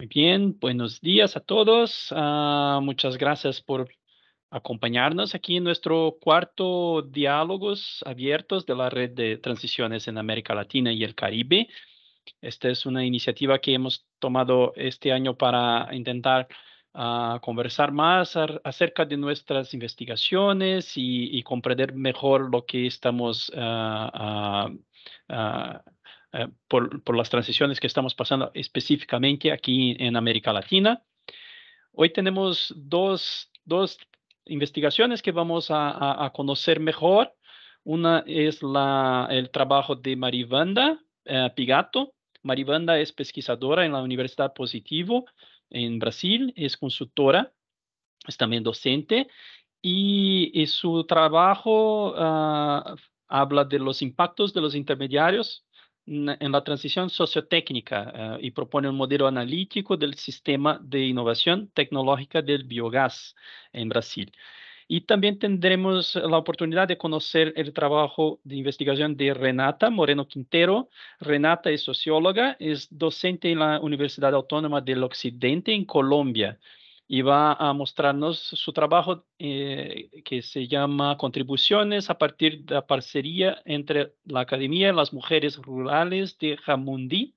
Muy bien, buenos días a todos. Uh, muchas gracias por acompañarnos aquí en nuestro cuarto Diálogos Abiertos de la Red de Transiciones en América Latina y el Caribe. Esta es una iniciativa que hemos tomado este año para intentar uh, conversar más acerca de nuestras investigaciones y, comprender mejor lo que estamos uh, por, por, las transiciones que estamos pasando específicamente aquí en América Latina. Hoy tenemos dos, dos investigaciones que vamos a, a, a, conocer mejor. Una es la, el trabajo de Marivanda eh, Pigato. Marivanda es pesquisadora en la Universidad Positivo en Brasil, es consultora, es también docente y, y su trabajo uh, habla de los impactos de los intermediarios en la transición sociotécnica uh, y propone un modelo analítico del sistema de innovación tecnológica del biogás en Brasil. Y también tendremos la oportunidad de conocer el trabajo de investigación de Renata Moreno Quintero. Renata es socióloga, es docente en la Universidad Autónoma del Occidente en Colombia y va a mostrarnos su trabajo eh, que se llama Contribuciones a partir de la parcería entre la Academia y las Mujeres Rurales de Jamundí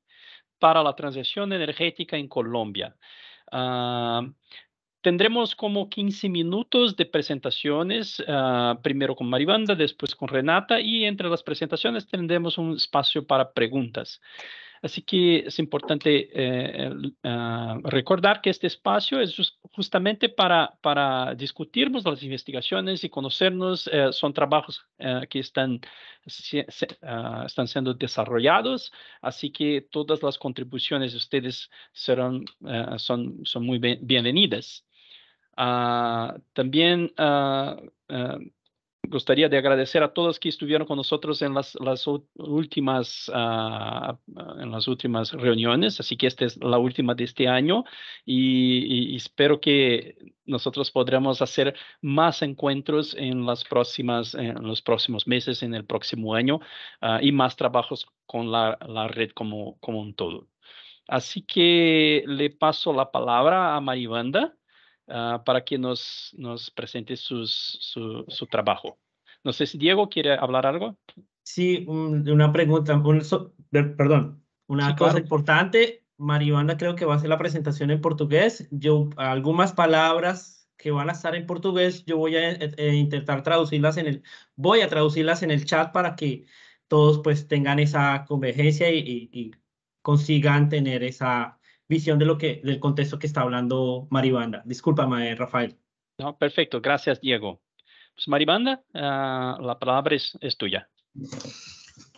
para la transición energética en Colombia. Uh, tendremos como 15 minutos de presentaciones, uh, primero con Maribanda, después con Renata, y entre las presentaciones tendremos un espacio para preguntas. Así que es importante eh, uh, recordar que este espacio es justamente para, para discutirnos las investigaciones y conocernos. Eh, son trabajos eh, que están, se, se, uh, están siendo desarrollados, así que todas las contribuciones de ustedes serán, uh, son, son muy bienvenidas. Ah, también gustaría de agradecer a todos que estuvieron con nosotros en las, últimas, uh, en las últimas reuniones, así que esta es la última de este año y, espero que nosotros podremos hacer más encuentros en las próximas, en los próximos meses, en el próximo año uh, y más trabajos con la, la red como, como un todo. Así que le paso la palabra a Maribanda. Uh, para que nos, nos presente sus, su, su, trabajo. No sé si Diego quiere hablar algo. Sí, un, una pregunta, un, so, perdón, una sí, cosa claro. importante. Maribanda creo que va a hacer la presentación en portugués. Yo, algunas palabras que van a estar en portugués, yo voy a eh, intentar traducirlas en el, voy a traducirlas en el chat para que todos pues tengan esa convergencia y, y, y consigan tener esa, visión de lo que, del contexto que está hablando Maribanda. Discúlpame, Rafael. No, perfecto, gracias, Diego. Pues Maribanda, uh, la palabra es, es tuya.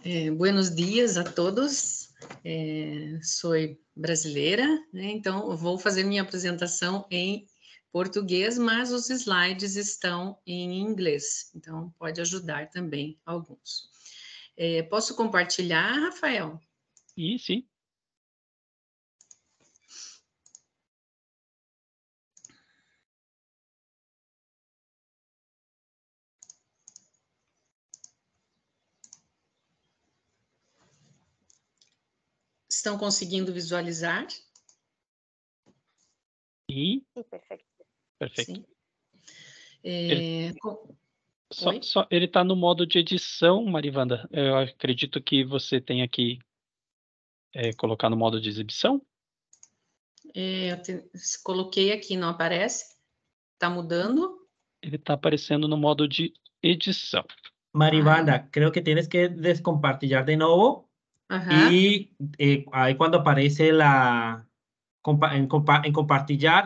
Eh, buenos dias a todos. É, sou brasileira, né, então vou fazer minha apresentação em português, mas os slides estão em inglês, então pode ajudar também alguns. É, posso compartilhar, Rafael? E sim. Estão conseguindo visualizar? E? Sim, perfeito. Perfeito. Sim. É, ele só, só, ele está no modo de edição, Marivanda. Eu acredito que você tenha que é, colocar no modo de exibição. É, eu te, coloquei aqui, não aparece? Está mudando? Ele está aparecendo no modo de edição. Marivanda, ah. creo que tienes que descompartilhar de novo Ajá. Y eh, ahí cuando aparece la, en, compa, en,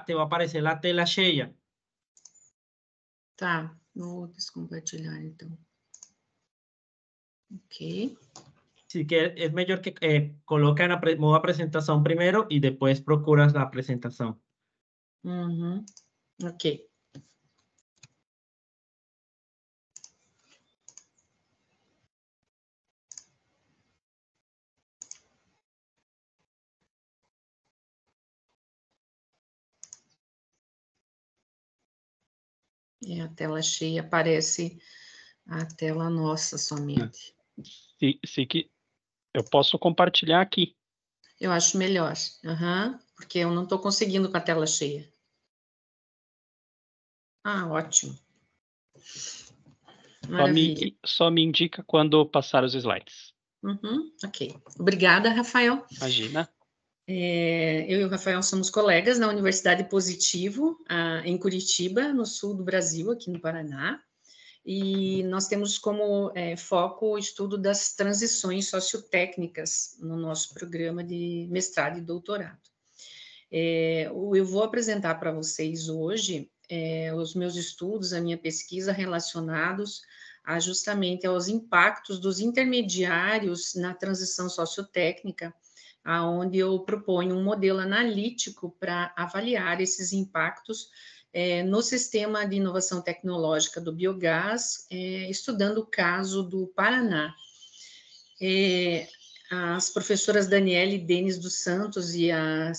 te va a aparecer la tela cheia. Tá, vou descompartilhar então. Ok. Sí que es mejor que eh, coloca en la modo presentación primero y después procuras la presentación. Uh -huh. Ok. E a tela cheia aparece a tela nossa somente. Se, se que eu posso compartilhar aqui. Eu acho melhor. Uhum. porque eu não estou conseguindo com a tela cheia. Ah, ótimo. Só me, só me, indica quando passar os slides. Uhum, ok. Obrigada, Rafael. Imagina. É, eu e o Rafael somos colegas na Universidade Positivo, a, em Curitiba, no sul do Brasil, aqui no Paraná. E nós temos como é, foco o estudo das transições sociotécnicas no nosso programa de mestrado e doutorado. É, eu vou apresentar para vocês hoje é, os meus estudos, a minha pesquisa relacionados a justamente aos impactos dos intermediários na transição sociotécnica, aonde eu proponho um modelo analítico para avaliar esses impactos é, no sistema de inovação tecnológica do biogás, é, estudando o caso do Paraná. É, as professoras Daniele Denis dos Santos e a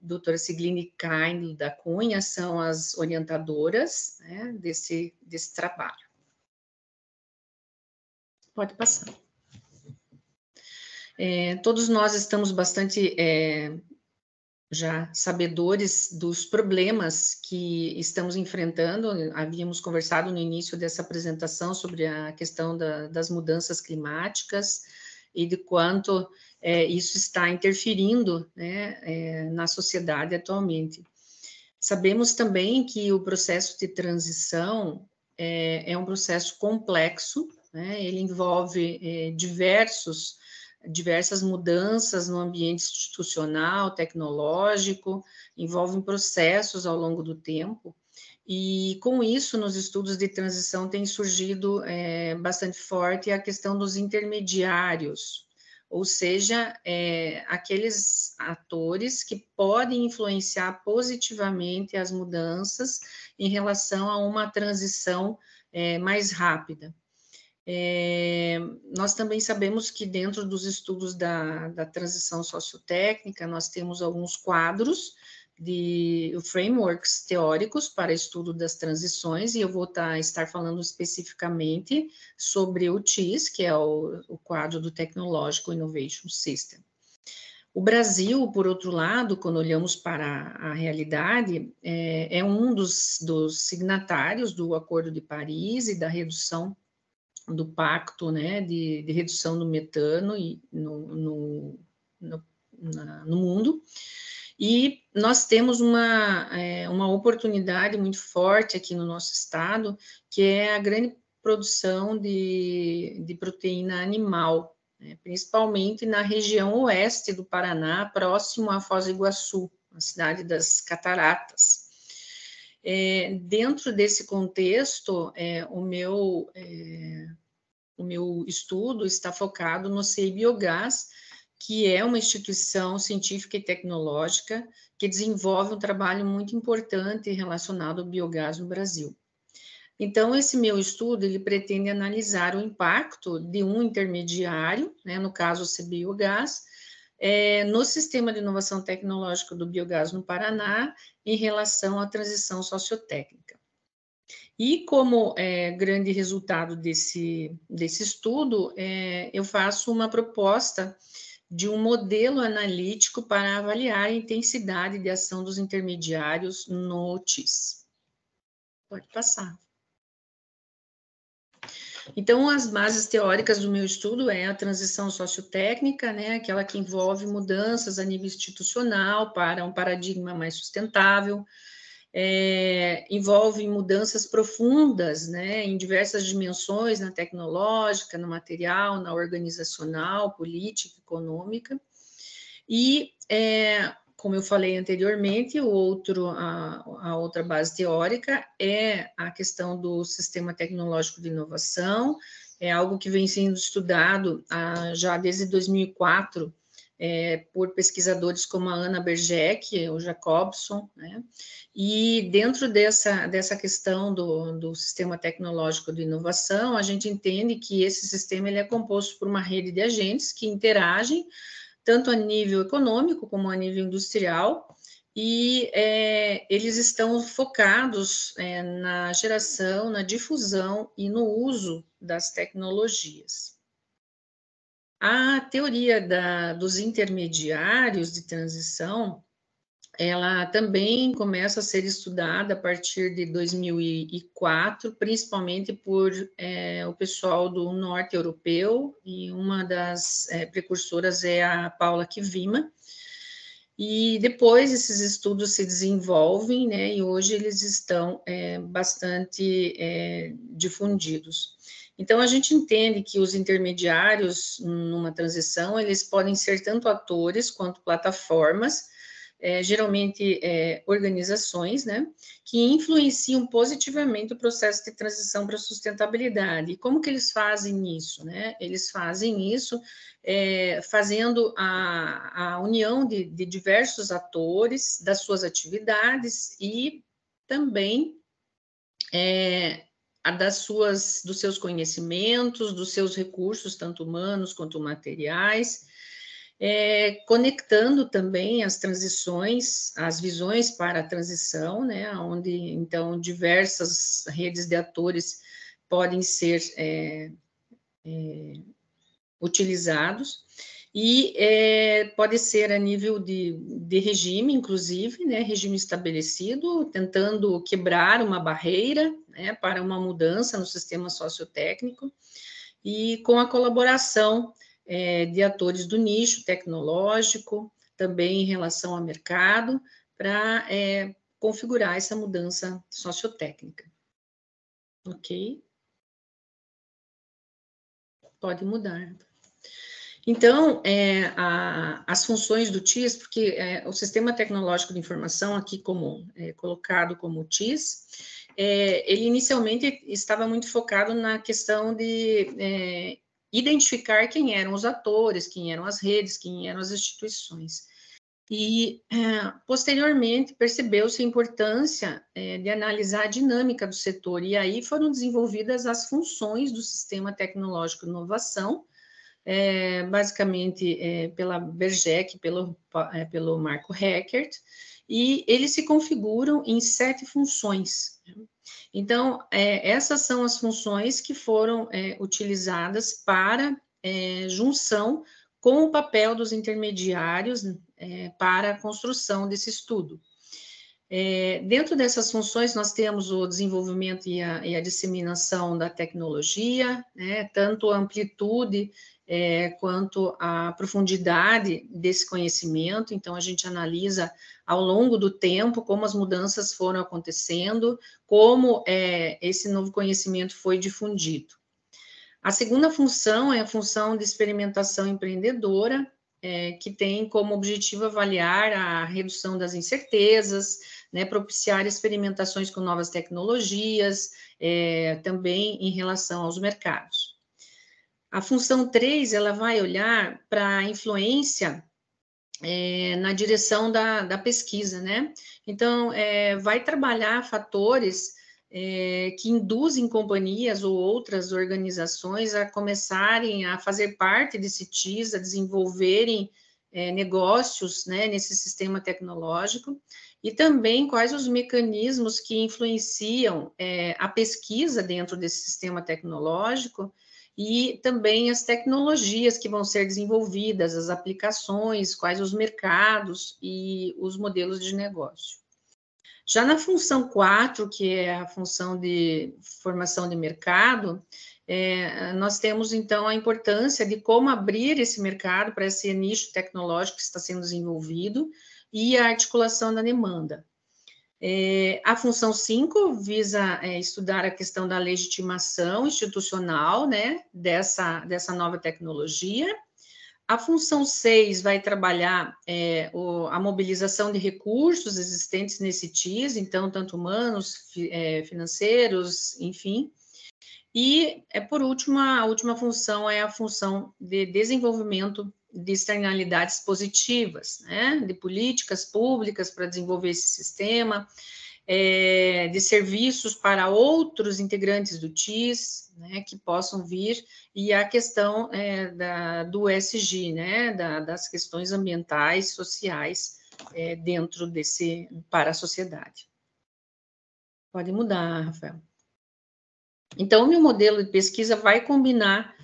doutora Sigline Kain da Cunha são as orientadoras né, desse, desse trabalho. Pode passar. É, todos nós estamos bastante é, já sabedores dos problemas que estamos enfrentando. Havíamos conversado no início dessa apresentação sobre a questão da, das mudanças climáticas, e de quanto é, isso está interferindo né, é, na sociedade atualmente. Sabemos também que o processo de transição é, é um processo complexo, né, ele envolve é, diversos, diversas mudanças no ambiente institucional, tecnológico, envolve processos ao longo do tempo, e com isso, nos estudos de transição tem surgido é, bastante forte a questão dos intermediários, ou seja, é, aqueles atores que podem influenciar positivamente as mudanças em relação a uma transição é, mais rápida. É, nós também sabemos que dentro dos estudos da, da transição sociotécnica, nós temos alguns quadros de frameworks teóricos para estudo das transições, e eu vou tá, estar falando especificamente sobre o TIS, que é o, o quadro do Technological Innovation System. O Brasil, por outro lado, quando olhamos para a realidade, é, é um dos, dos, signatários do Acordo de Paris e da redução do pacto né, de, de redução do metano e no, no, no, na, no mundo. E nós temos uma, é, uma oportunidade muito forte aqui no nosso estado, que é a grande produção de, de proteína animal, né, principalmente na região oeste do Paraná, próximo a Foz do Iguaçu, a cidade das Cataratas. É, dentro desse contexto, é, o, meu, é, o meu estudo está focado no CI Biogás, que é uma instituição científica e tecnológica que desenvolve um trabalho muito importante relacionado ao biogás no Brasil. Então, esse meu estudo, ele pretende analisar o impacto de um intermediário, né, no caso o CBiogás, é, no sistema de inovação tecnológica do biogás no Paraná, em relação à transição sociotécnica. E como é, grande resultado desse, desse estudo, é, eu faço uma proposta de um modelo analítico para avaliar a intensidade de ação dos intermediários no TIS. Pode passar. Então, as bases teóricas do meu estudo é a transição sociotécnica, né, aquela que envolve mudanças a nível institucional para um paradigma mais sustentável, é, envolve mudanças profundas, né, em diversas dimensões, na tecnológica, no material, na organizacional, política, econômica, e, é, como eu falei anteriormente, o outro, a, a, outra base teórica é a questão do sistema tecnológico de inovação, é algo que vem sendo estudado ah, já desde 2004, é, por pesquisadores como a Ana Bergec, o Jacobson, né? E dentro dessa, dessa questão do, do sistema tecnológico de inovação, a gente entende que esse sistema ele é composto por uma rede de agentes que interagem tanto a nível econômico como a nível industrial, e é, eles estão focados é, na geração, na difusão e no uso das tecnologias. A teoria da, dos intermediários de transição ela também começa a ser estudada a partir de 2004, principalmente por é, o pessoal do norte europeu, e uma das é, precursoras é a Paula Kivima. E depois esses estudos se desenvolvem, né, e hoje eles estão é, bastante é, difundidos. Então, a gente entende que os intermediários numa transição, eles podem ser tanto atores quanto plataformas, é, geralmente é, organizações, né, que influenciam positivamente o processo de transição para a sustentabilidade. E como que eles fazem isso, né? Eles fazem isso é, fazendo a, a união de, de diversos atores, das suas atividades e também é, das suas, dos seus conhecimentos, dos seus recursos, tanto humanos quanto materiais, é, conectando também as transições, as visões para a transição, né, onde então diversas redes de atores podem ser é, é, utilizados. E é, pode ser a nível de, de regime, inclusive, né, regime estabelecido, tentando quebrar uma barreira né, para uma mudança no sistema sociotécnico e com a colaboração é, de atores do nicho tecnológico, também em relação ao mercado, para é, configurar essa mudança sociotécnica. Ok? Pode mudar. Então, é, a, as funções do TIS, porque é, o Sistema Tecnológico de Informação, aqui como é, colocado como TIS, é, ele inicialmente estava muito focado na questão de é, identificar quem eram os atores, quem eram as redes, quem eram as instituições. E, é, posteriormente, percebeu-se a importância é, de analisar a dinâmica do setor, e aí foram desenvolvidas as funções do Sistema Tecnológico de Inovação, é, basicamente pela Bergec, pelo, pelo Marco Heckert, e eles se configuram em sete funções. Então, é, essas são as funções que foram é, utilizadas para é, junção com o papel dos intermediários é, para a construção desse estudo. É, dentro dessas funções, nós temos o desenvolvimento e a, e a disseminação da tecnologia, né, tanto a amplitude é, quanto à profundidade desse conhecimento. Então, a gente analisa ao longo do tempo como as mudanças foram acontecendo, como é, esse novo conhecimento foi difundido. A segunda função é a função de experimentação empreendedora, é, que tem como objetivo avaliar a redução das incertezas, né, propiciar experimentações com novas tecnologias, é, também em relação aos mercados. A função 3, ela vai olhar para a influência é, na direção da, da, pesquisa, né? Então, é, vai trabalhar fatores é, que induzem companhias ou outras organizações a começarem a fazer parte desse TIS, a desenvolverem é, negócios né, nesse sistema tecnológico, e também quais os mecanismos que influenciam é, a pesquisa dentro desse sistema tecnológico e também as tecnologias que vão ser desenvolvidas, as aplicações, quais os mercados e os modelos de negócio. Já na função 4, que é a função de formação de mercado, é, nós temos então a importância de como abrir esse mercado para esse nicho tecnológico que está sendo desenvolvido e a articulação da demanda. É, a função 5 visa é, estudar a questão da legitimação institucional né, dessa, dessa nova tecnologia. A função 6 vai trabalhar é, o, a mobilização de recursos existentes nesse TIS, então, tanto humanos, fi, é, financeiros, enfim. E, é, por último, a última função é a função de desenvolvimento de externalidades positivas, né, de políticas públicas para desenvolver esse sistema, é, de serviços para outros integrantes do TIS, né, que possam vir, e a questão é, da, do ESG, né, da, das questões ambientais, sociais, é, dentro desse, para a sociedade. Pode mudar, Rafael. Então, o meu modelo de pesquisa vai combinar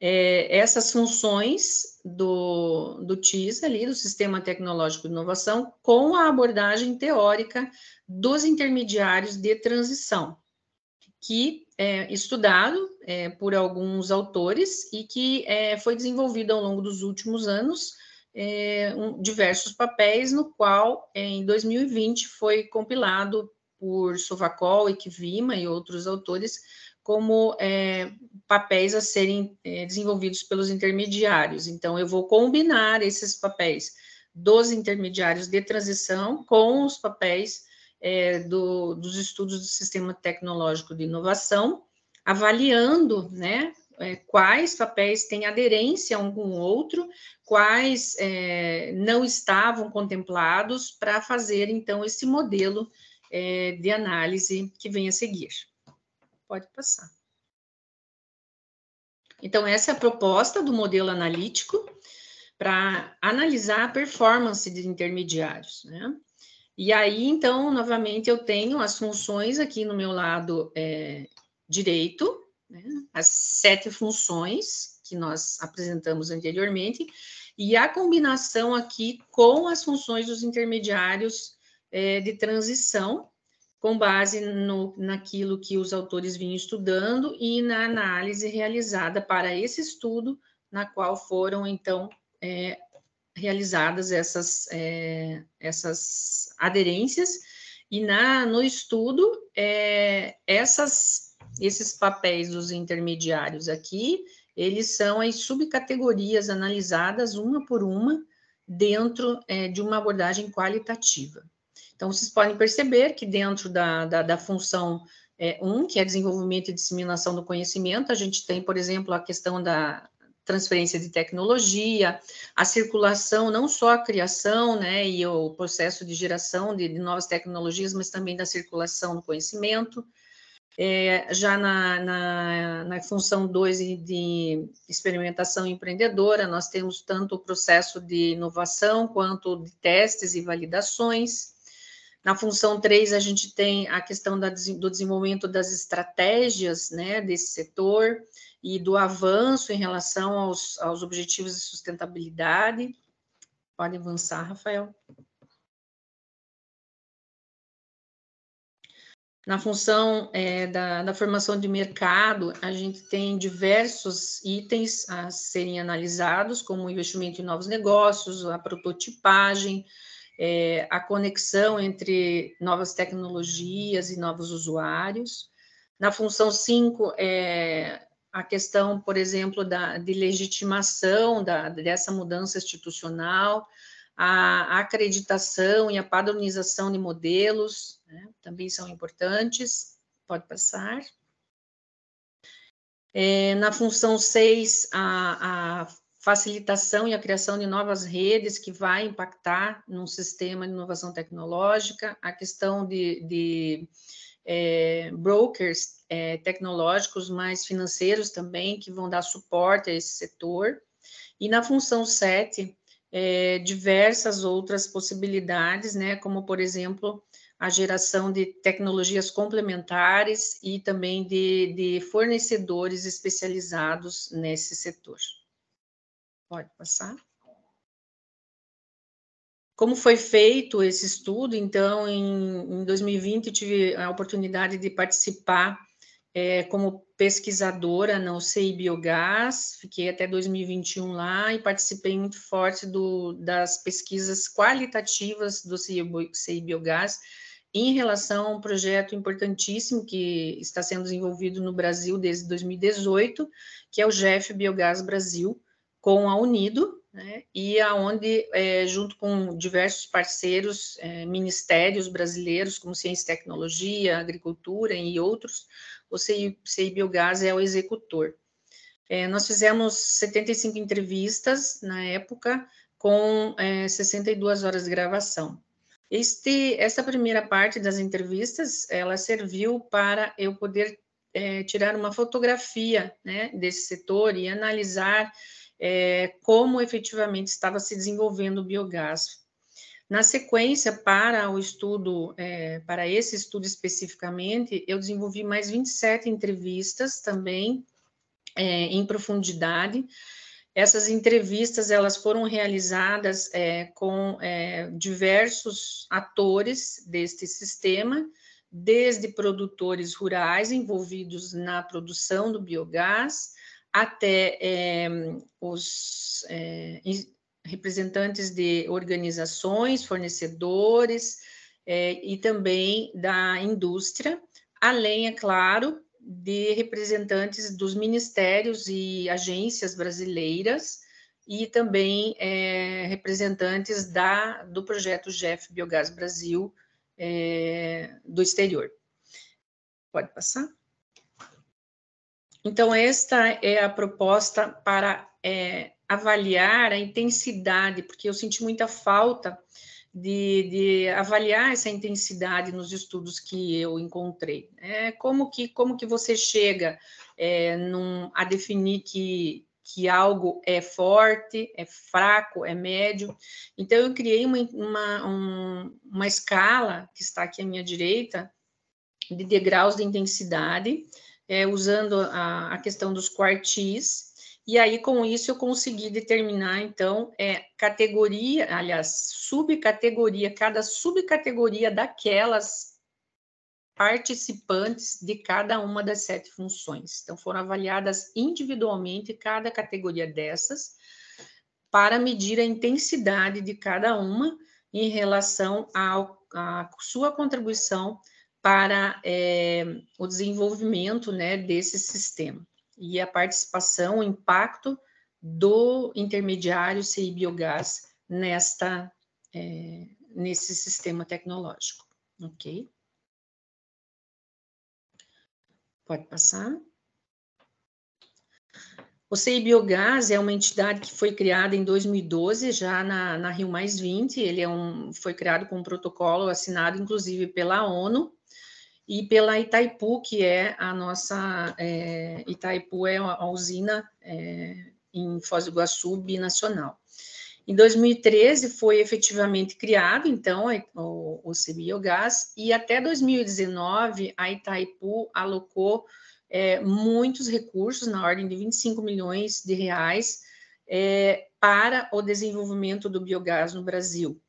é, essas funções do, do TIS ali, do Sistema Tecnológico de Inovação, com a abordagem teórica dos intermediários de transição, que é estudado é, por alguns autores e que é, foi desenvolvido ao longo dos últimos anos é, um, diversos papéis, no qual é, em 2020 foi compilado por Sovacol, Equivima e outros autores como é, papéis a serem é, desenvolvidos pelos intermediários. Então, eu vou combinar esses papéis dos intermediários de transição com os papéis é, do, dos estudos do sistema tecnológico de inovação, avaliando né, é, quais papéis têm aderência um com o outro, quais é, não estavam contemplados para fazer, então, esse modelo é, de análise que vem a seguir. Pode passar. Então, essa é a proposta do modelo analítico para analisar a performance de intermediários, né? E aí, então, novamente, eu tenho as funções aqui no meu lado é, direito, né? as sete funções que nós apresentamos anteriormente, e a combinação aqui com as funções dos intermediários é, de transição, com base no, naquilo que os autores vinham estudando e na análise realizada para esse estudo, na qual foram, então, é, realizadas essas, é, essas aderências, e na, no estudo, é, essas esses papéis dos intermediários aqui, eles são as subcategorias analisadas uma por uma dentro é, de uma abordagem qualitativa. Então, vocês podem perceber que dentro da, da, da função 1, é, um, que é desenvolvimento e disseminação do conhecimento, a gente tem, por exemplo, a questão da transferência de tecnologia, a circulação, não só a criação, né, e o processo de geração de, de novas tecnologias, mas também da circulação do conhecimento, é, já na, na, na função 2 de experimentação empreendedora, nós temos tanto o processo de inovação quanto de testes e validações. Na função 3, a gente tem a questão da, do desenvolvimento das estratégias né, desse setor e do avanço em relação aos, aos objetivos de sustentabilidade. Pode avançar, Rafael. Na função é, da, da, formação de mercado, a gente tem diversos itens a serem analisados, como investimento em novos negócios, a prototipagem, é, a conexão entre novas tecnologias e novos usuários. Na função 5, é, a questão, por exemplo, da, de legitimação da, dessa mudança institucional, a, acreditação e a padronização de modelos, né, também são importantes. Pode passar. É, na função 6, a, a, facilitação e a criação de novas redes que vai impactar num sistema de inovação tecnológica, a questão de, de é, brokers é, tecnológicos, mais financeiros também, que vão dar suporte a esse setor. E na função 7, é, diversas outras possibilidades, né, como, por exemplo, a geração de tecnologias complementares e também de, de fornecedores especializados nesse setor. Pode passar. Como foi feito esse estudo? Então, em, em 2020, tive a oportunidade de participar é, como pesquisadora na UCI Biogás, fiquei até 2021 lá e participei muito forte do, das pesquisas qualitativas do CI Biogás, em relação a um projeto importantíssimo que está sendo desenvolvido no Brasil desde 2018, que é o GEF Biogás Brasil, com a Unido, né, e aonde, é, junto com diversos parceiros, é, ministérios brasileiros, como Ciência e Tecnologia, Agricultura e outros, o CI, CI Biogás é o executor. É, nós fizemos 75 entrevistas na época, com é, 62 horas de gravação. Este, essa primeira parte das entrevistas, ela serviu para eu poder é, tirar uma fotografia né, desse setor e analisar é, como efetivamente estava se desenvolvendo o biogás. Na sequência, para o estudo, é, para esse estudo especificamente, eu desenvolvi mais 27 entrevistas também é, em profundidade. Essas entrevistas elas foram realizadas é, com é, diversos atores deste sistema, desde produtores rurais envolvidos na produção do biogás, até é, os é, representantes de organizações, fornecedores é, e também da indústria, além, é claro, de representantes dos ministérios e agências brasileiras e também é, representantes da, do projeto GEF Biogás Brasil é, do exterior. Pode passar? Então, esta é a proposta para é, avaliar a intensidade, porque eu senti muita falta de, de, avaliar essa intensidade nos estudos que eu encontrei. É, como, que, como que você chega é, num, a definir que, que algo é forte, é fraco, é médio. Então, eu criei uma, uma, um, uma escala, que está aqui à minha direita, de degraus de intensidade, é, usando a, a questão dos quartis, e aí, com isso, eu consegui determinar, então, é, categoria, aliás, subcategoria, cada subcategoria daquelas participantes de cada uma das sete funções. Então, foram avaliadas individualmente cada categoria dessas, para medir a intensidade de cada uma em relação à sua contribuição para é, o desenvolvimento né, desse sistema e a participação, o impacto do intermediário CI Biogás nesta, é, nesse sistema tecnológico, ok? Pode passar. O CI Biogás é uma entidade que foi criada em 2012, já na, na Rio Mais 20, ele é um, foi criado com um protocolo assinado, inclusive, pela ONU, e pela Itaipu, que é a nossa, é, Itaipu é a usina é, em Foz do Iguaçu binacional. Em 2013 foi efetivamente criado, então, o, o CBiogás, e até 2019 a Itaipu alocou é, muitos recursos, na ordem de 25 milhões de reais, é, para o desenvolvimento do biogás no Brasil.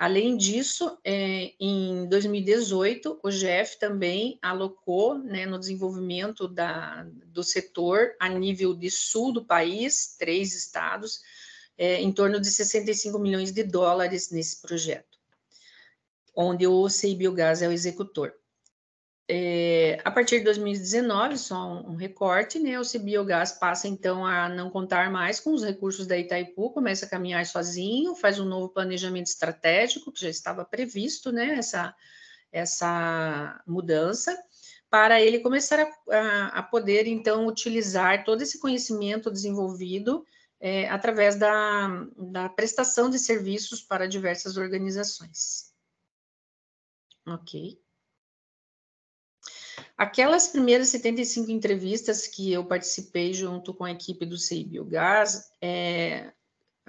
Além disso, é, em 2018, o GF também alocou né, no desenvolvimento da, do setor a nível de sul do país, três estados, é, em torno de 65 milhões de dólares nesse projeto, onde o CI Biogás é o executor. É, a partir de 2019, só um, recorte, né, o Cibiogás passa então a não contar mais com os recursos da Itaipu, começa a caminhar sozinho, faz um novo planejamento estratégico, que já estava previsto, né, essa, essa mudança, para ele começar a, a, a poder então utilizar todo esse conhecimento desenvolvido é, através da, da prestação de serviços para diversas organizações. Ok. Aquelas primeiras 75 entrevistas que eu participei junto com a equipe do CI Biogás é,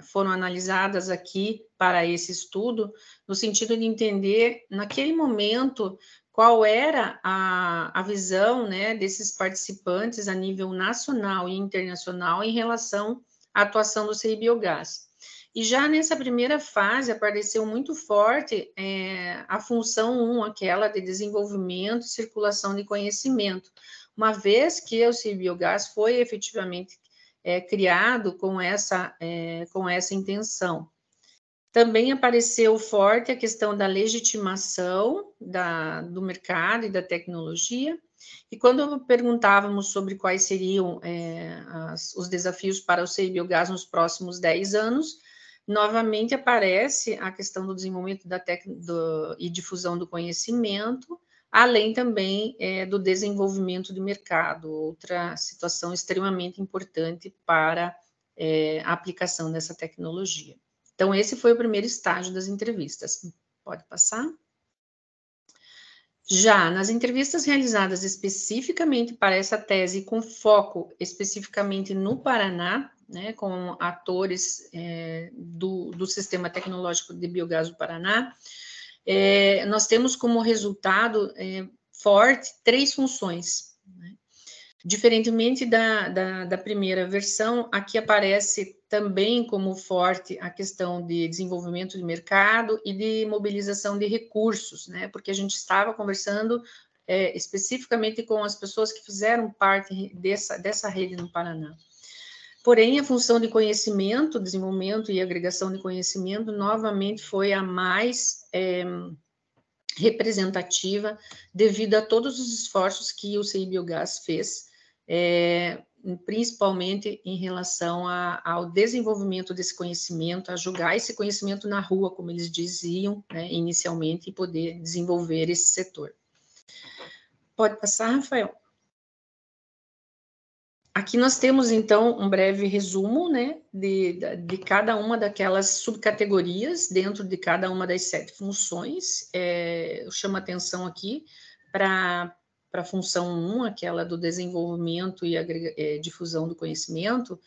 foram analisadas aqui para esse estudo, no sentido de entender, naquele momento, qual era a, a visão né, desses participantes a nível nacional e internacional em relação à atuação do CI Biogás. E já nessa primeira fase apareceu muito forte é, a função 1, aquela de desenvolvimento e circulação de conhecimento, uma vez que o Cibiogás foi efetivamente é, criado com essa, é, com essa intenção. Também apareceu forte a questão da legitimação da, do mercado e da tecnologia, e quando perguntávamos sobre quais seriam é, as, os desafios para o CI Biogás nos próximos 10 anos, novamente aparece a questão do desenvolvimento da do, e difusão do conhecimento, além também é, do desenvolvimento do mercado, outra situação extremamente importante para é, a aplicação dessa tecnologia. Então, esse foi o primeiro estágio das entrevistas. Pode passar? Já nas entrevistas realizadas especificamente para essa tese, com foco especificamente no Paraná, né, com atores é, do, do Sistema Tecnológico de Biogás do Paraná, é, nós temos como resultado é, forte três funções. Né? Diferentemente da, da, da, primeira versão, aqui aparece também como forte a questão de desenvolvimento de mercado e de mobilização de recursos, né? Porque a gente estava conversando é, especificamente com as pessoas que fizeram parte dessa, dessa rede no Paraná. Porém, a função de conhecimento, desenvolvimento e agregação de conhecimento, novamente foi a mais é, representativa devido a todos os esforços que o CI Biogás fez é, principalmente em relação a, ao desenvolvimento desse conhecimento, a julgar esse conhecimento na rua, como eles diziam né, inicialmente, e poder desenvolver esse setor. Pode passar, Rafael? Aqui nós temos, então, um breve resumo né, de, de cada uma daquelas subcategorias dentro de cada uma das sete funções. É, eu chamo atenção aqui para a função 1, aquela do desenvolvimento e é, difusão do conhecimento,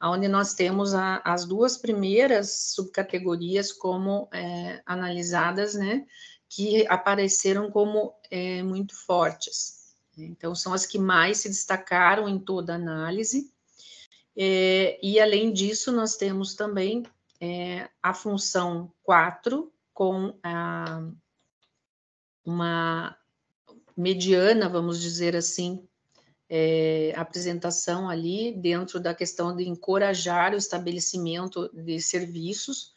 onde nós temos a, as duas primeiras subcategorias como é, analisadas, né, que apareceram como é, muito fortes. Então, são as que mais se destacaram em toda a análise. É, e, além disso, nós temos também é, a função 4, com a, uma mediana, vamos dizer assim, é, apresentação ali dentro da questão de encorajar o estabelecimento de serviços.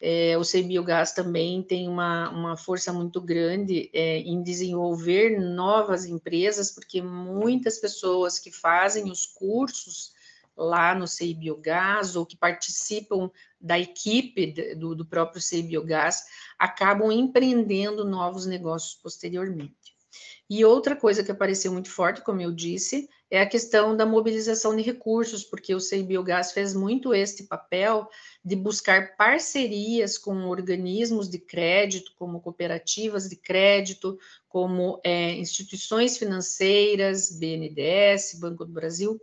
É, o CBiogás também tem uma, uma força muito grande é, em desenvolver novas empresas, porque muitas pessoas que fazem os cursos lá no CI Biogás ou que participam da equipe do, do próprio CI Biogás acabam empreendendo novos negócios posteriormente. E outra coisa que apareceu muito forte, como eu disse, é a questão da mobilização de recursos, porque o CEI Biogás fez muito este papel de buscar parcerias com organismos de crédito, como cooperativas de crédito, como é, instituições financeiras, BNDES, Banco do Brasil,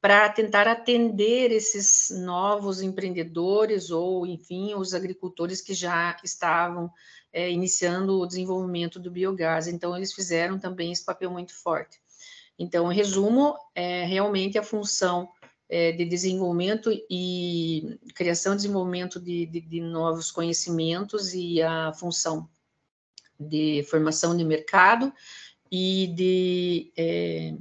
para tentar atender esses novos empreendedores ou, enfim, os agricultores que já estavam é, iniciando o desenvolvimento do biogás. Então, eles fizeram também esse papel muito forte. Então, em resumo, é realmente a função é, de desenvolvimento e criação e desenvolvimento de, de, de, novos conhecimentos e a função de formação de mercado e de, é,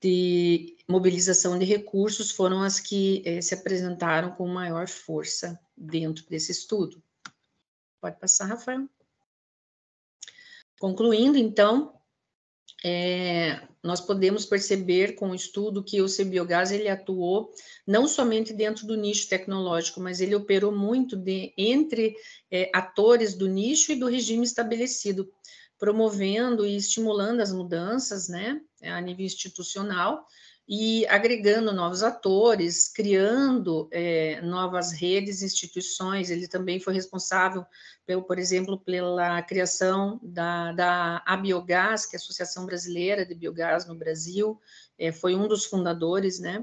de mobilização de recursos foram as que é, se apresentaram com maior força dentro desse estudo. Pode passar, Rafael. Concluindo, então, é, nós podemos perceber com o estudo que o CBiogás ele atuou não somente dentro do nicho tecnológico, mas ele operou muito de, entre é, atores do nicho e do regime estabelecido, promovendo e estimulando as mudanças né, a nível institucional, e agregando novos atores, criando é, novas redes, instituições. Ele também foi responsável, pelo, por exemplo, pela criação da, da Abiogás, que é a Associação Brasileira de Biogás no Brasil, é, foi um dos fundadores, né?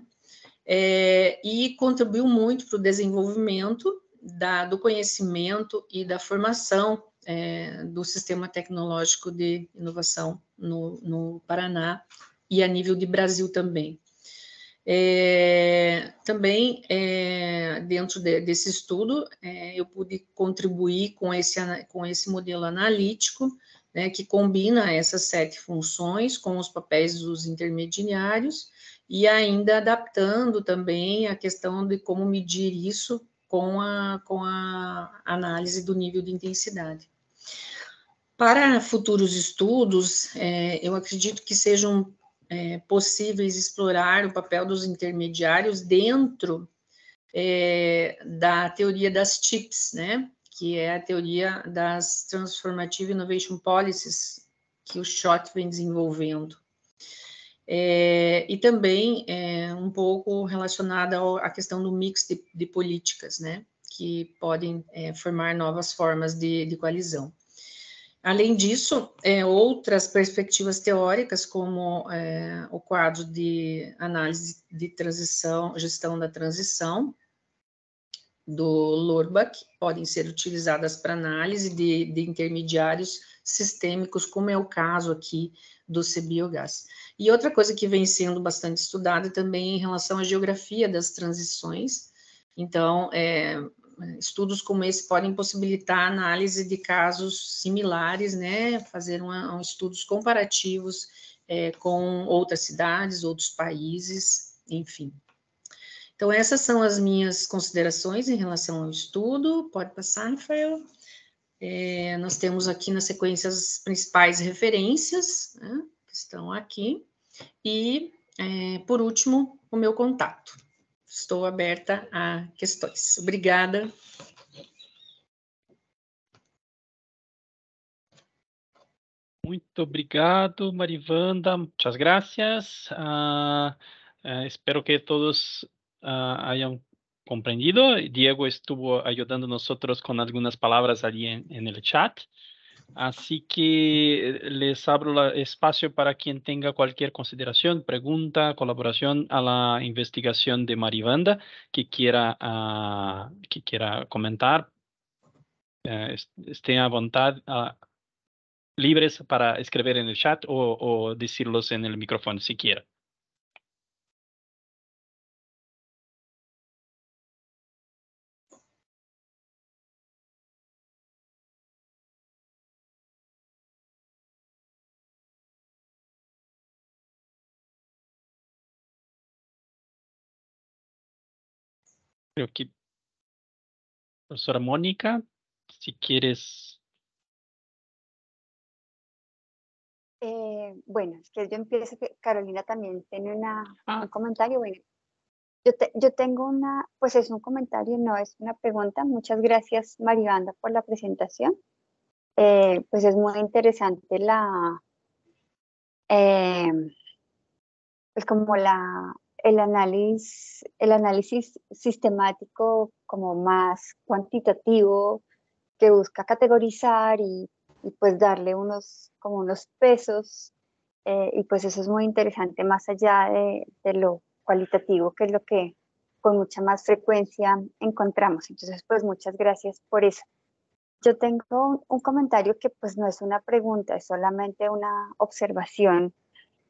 É, e contribuiu muito para o desenvolvimento da, do conhecimento e da formação é, do sistema tecnológico de inovação no, no Paraná e a nível de Brasil também. É, também, é, dentro de, desse estudo, é, eu pude contribuir com esse, com esse modelo analítico, né, que combina essas sete funções com os papéis dos intermediários, e ainda adaptando também a questão de como medir isso com a, com a análise do nível de intensidade. Para futuros estudos, é, eu acredito que sejam é, possíveis explorar o papel dos intermediários dentro é, da teoria das TIPS, né? que é a teoria das Transformative Innovation Policies que o SHOT vem desenvolvendo. É, e também é, um pouco relacionada à questão do mix de, de políticas, né, que podem é, formar novas formas de, de coalizão. Além disso, é, outras perspectivas teóricas, como é, o quadro de análise de transição, gestão da transição, do Lorbach podem ser utilizadas para análise de, de intermediários sistêmicos, como é o caso aqui do C-Biogás. E outra coisa que vem sendo bastante estudada também em relação à geografia das transições. Então, é, estudos como esse podem possibilitar análise de casos similares, né, fazer um estudos comparativos é, com outras cidades, outros países, enfim. Então, essas são as minhas considerações em relação ao estudo. Pode passar, Rafael. É, nós temos aqui na sequência as principais referências, né, que estão aqui. E, é, por último, o meu contato. Estou aberta a questões. Obrigada. Muito obrigado, Marivanda. Muchas gracias. Uh, uh, espero que todos uh, hayan comprendido. Diego estuvo ayudando nosotros con algunas palabras allí en, en el chat. Así que les abro el espacio para quien tenga cualquier consideración, pregunta, colaboración a la investigación de Marivanda que quiera, uh, que quiera comentar. Uh, estén a voluntad, uh, libres para escribir en el chat o, o decirlos en el micrófono si quiera. Creo que, profesora Mónica, si quieres. Eh, bueno, es que yo empiezo, que Carolina también tiene una, ah. un comentario. Bueno, yo, yo tengo una, pues es un comentario, no es una pregunta. Muchas gracias, Maribanda, por la presentación. Eh, pues es muy interesante la, eh, pues como la, el análisis, el análisis sistemático como más cuantitativo que busca categorizar y, pues darle unos, como unos pesos eh, y pues eso es muy interesante más allá de, de, lo cualitativo que es lo que con mucha más frecuencia encontramos. Entonces pues muchas gracias por eso. Yo tengo un, comentario que pues no es una pregunta, es solamente una observación.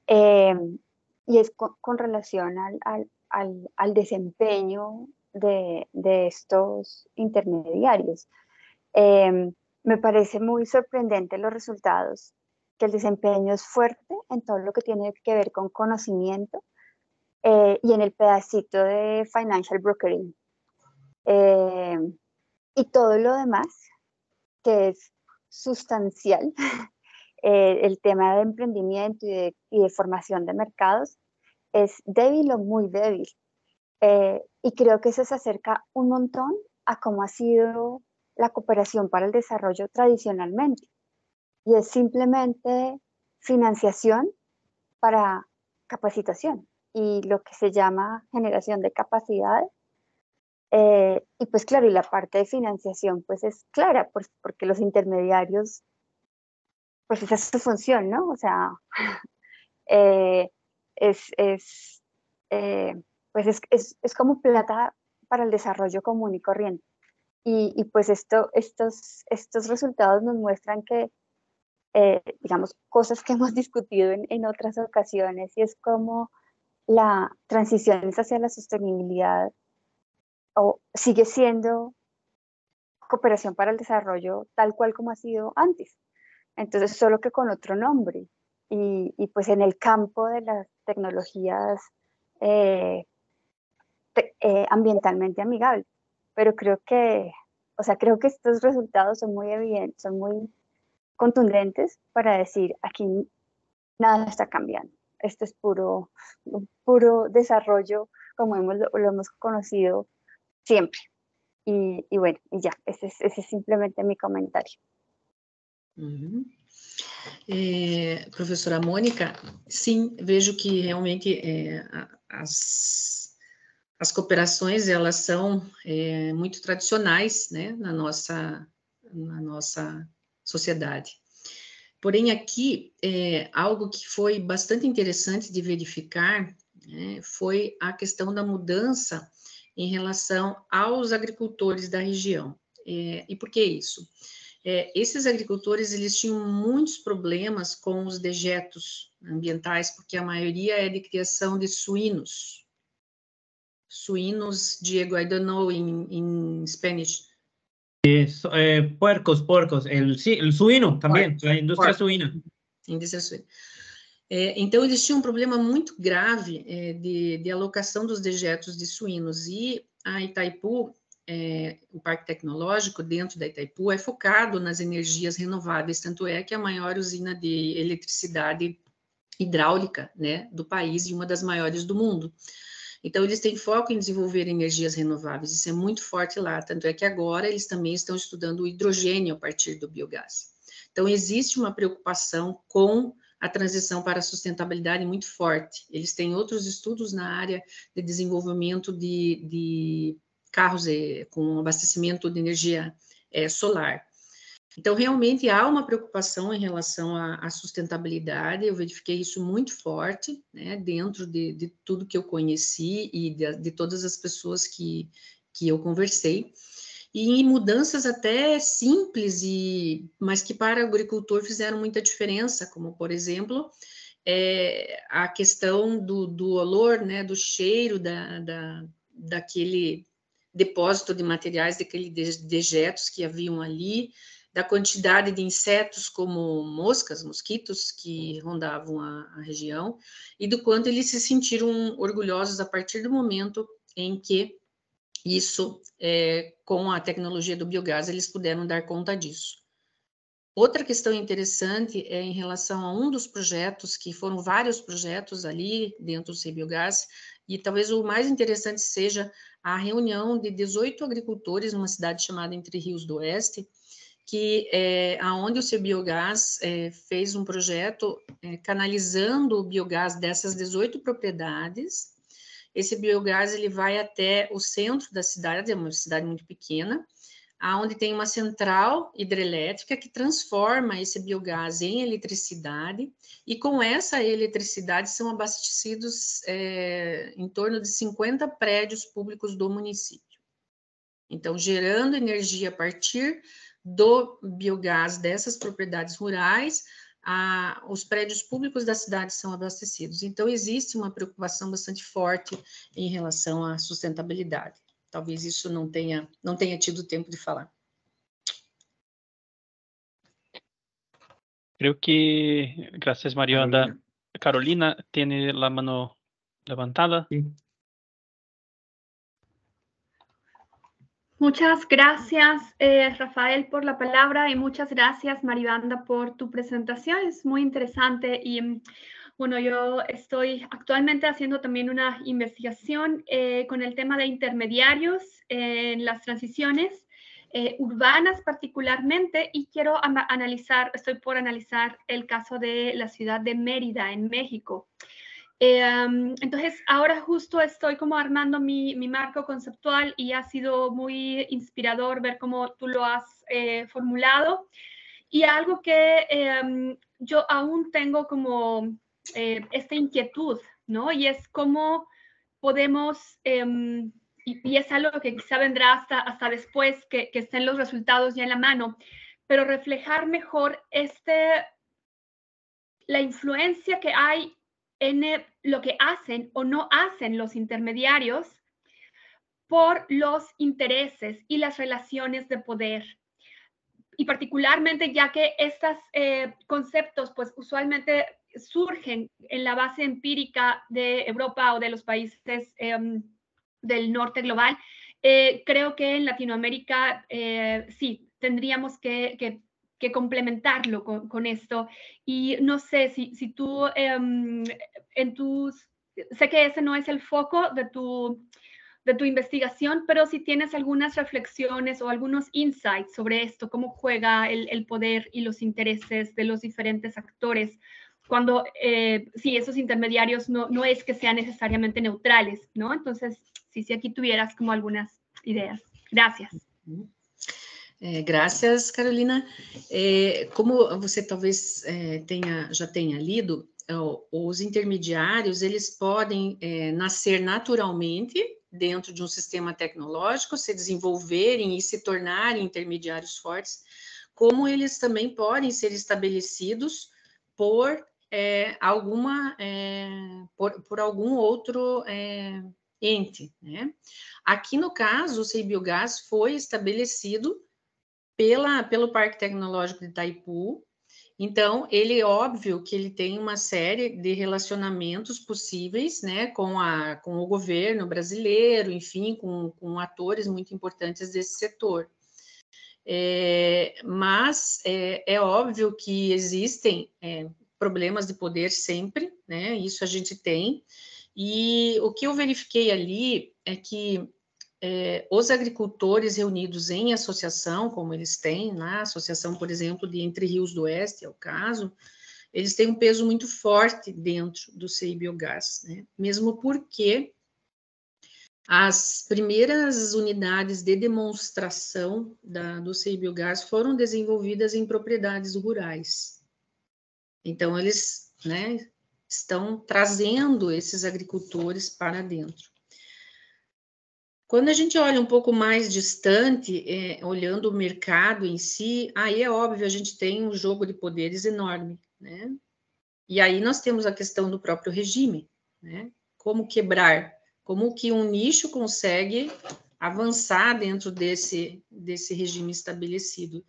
Eh, y es con, relación al, al, al, desempeño de, de, estos intermediarios. Em, me parece muy sorprendente los resultados, que el desempeño es fuerte en todo lo que tiene que ver con conocimiento eh, y en el pedacito de financial brokering. Em, y todo lo demás, que es sustancial, Eh, el tema de emprendimiento y de, formación de mercados es débil o muy débil. Eh, y creo que eso se acerca un montón a cómo ha sido la cooperación para el desarrollo tradicionalmente. Y es simplemente financiación para capacitación y lo que se llama generación de capacidad. Eh, y pues claro, y la parte de financiación pues es clara, porque los intermediarios pues esa es su función, ¿no? O sea, eh, es, es, eh, pues es, es, es, como plata para el desarrollo común y corriente. Y, y pues esto, estos, estos resultados nos muestran que, eh, digamos, cosas que hemos discutido en, en, otras ocasiones, y es como la transición hacia la sostenibilidad o sigue siendo cooperación para el desarrollo tal cual como ha sido antes entonces solo que con otro nombre. Y, y pues en el campo de las tecnologías eh, eh, ambientalmente amigables. Pero creo que, o sea, creo que estos resultados son muy evidentes, son muy contundentes para decir, aquí nada está cambiando. Esto es puro, puro desarrollo como hemos, lo, hemos conocido siempre. Y, y, bueno, y ya, ese es, ese es simplemente mi comentario. Uhum. É, professora Mônica, sim, vejo que realmente é, as, as cooperações, elas são é, muito tradicionais, né, na nossa, na nossa sociedade. Porém, aqui, é, algo que foi bastante interessante de verificar né, foi a questão da mudança em relação aos agricultores da região. É, e por que isso? É, esses agricultores eles tinham muitos problemas com os dejetos ambientais, porque a maioria é de criação de suínos. Suínos, Diego, I don't know in, in Spanish. Eh, puercos, puercos, el, el suíno também, a indústria suína. Indústria suína. É, então, eles tinham um problema muito grave é, de, de, alocação dos dejetos de suínos, e a Itaipu, é, o Parque Tecnológico, dentro da Itaipu, é focado nas energias renováveis, tanto é que é a maior usina de eletricidade hidráulica né, do país e uma das maiores do mundo. Então, eles têm foco em desenvolver energias renováveis, isso é muito forte lá, tanto é que agora eles também estão estudando o hidrogênio a partir do biogás. Então, existe uma preocupação com a transição para a sustentabilidade muito forte. Eles têm outros estudos na área de desenvolvimento de, de carros eh, com abastecimento de energia eh, solar. Então, realmente há uma preocupação em relação à, à sustentabilidade, eu verifiquei isso muito forte, né, dentro de, de tudo que eu conheci e de, de todas as pessoas que, que eu conversei e mudanças até simples, e, mas que para o agricultor fizeram muita diferença, como, por exemplo, é, a questão do, do olor, né, do cheiro da, da, daquele depósito de materiais, daqueles dejetos que haviam ali, da quantidade de insetos como moscas, mosquitos que rondavam a, a região, e do quanto eles se sentiram orgulhosos a partir do momento em que isso, é, com a tecnologia do biogás, eles puderam dar conta disso. Outra questão interessante é em relação a um dos projetos, que foram vários projetos ali dentro do Biogás, e talvez o mais interessante seja a reunião de 18 agricultores numa cidade chamada Entre Rios do Oeste, que é aonde o Cebiogás é, fez um projeto é, canalizando o biogás dessas 18 propriedades. Esse biogás ele vai até o centro da cidade, é uma cidade muito pequena, aonde tem uma central hidrelétrica que transforma esse biogás em eletricidade, e com essa eletricidade são abastecidos é, em torno de 50 prédios públicos do município. Então, gerando energia a partir do biogás dessas propriedades rurais, a, os prédios públicos da cidade são abastecidos. Então, existe uma preocupação bastante forte em relação à sustentabilidade. Talvez isso não tenha, não tenha tido tempo de falar. Creo que, gracias Mariana. Carolina tiene la mano levantada. Sí. Muchas gracias, eh, Rafael, por la palabra y muchas gracias, Maribanda, por tu presentación. Es muy interesante y mm, bueno, yo estoy actualmente haciendo también una investigación eh, con el tema de intermediarios en las transiciones eh, urbanas particularmente y quiero analizar, estoy por analizar el caso de la ciudad de Mérida en México. Em, entonces, ahora justo estoy como armando mi, mi, marco conceptual y ha sido muy inspirador ver cómo tú lo has eh, formulado. Y algo que em, yo aún tengo como eh, esta inquietud, ¿no? Y es cómo podemos, em, y, es algo que quizá vendrá hasta, hasta después que, estén los resultados ya en la mano, pero reflejar mejor este, la influencia que hay en lo que hacen o no hacen los intermediarios por los intereses y las relaciones de poder. Y particularmente ya que estos eh, conceptos pues usualmente surgen en la base empírica de Europa o de los países em, del norte global, eh, creo que en Latinoamérica eh, sí, tendríamos que, que que complementarlo con, esto. Y no sé si, si tú em, en tus, sé que ese no es el foco de tu, de tu investigación, pero si tienes algunas reflexiones o algunos insights sobre esto, cómo juega el, el poder y los intereses de los diferentes actores, cuando eh, si esos intermediarios no, no es que sean necesariamente neutrales, ¿no? Entonces, si, si aquí tuvieras como algunas ideas. Gracias. É, graças, Carolina. É, como você talvez é, tenha, já tenha lido, os intermediários, eles podem nascer naturalmente dentro de um sistema tecnológico, se desenvolverem e se tornarem intermediários fortes, como eles também podem ser estabelecidos por é, alguma é, por, por, algum outro é, ente. Né? Aqui no caso, o CIBiogás foi estabelecido pela, pelo Parque Tecnológico de Itaipu, então, ele é óbvio que ele tem uma série de relacionamentos possíveis, né, com, a, com o governo brasileiro, enfim, com, com atores muito importantes desse setor. É, mas é, é, óbvio que existem é, problemas de poder sempre, né, isso a gente tem, e o que eu verifiquei ali é que é, os agricultores reunidos em associação, como eles têm na associação, por exemplo, de Entre Rios do Oeste, é o caso, eles têm um peso muito forte dentro do CI Biogás, né? mesmo porque as primeiras unidades de demonstração da, do CI Biogás foram desenvolvidas em propriedades rurais. Então, eles né, estão trazendo esses agricultores para dentro. Quando a gente olha um pouco mais distante, é, olhando o mercado em si, aí é óbvio, a gente tem um jogo de poderes enorme, né? E aí nós temos a questão do próprio regime, né? Como quebrar, como que um nicho consegue avançar dentro desse, desse regime estabelecido.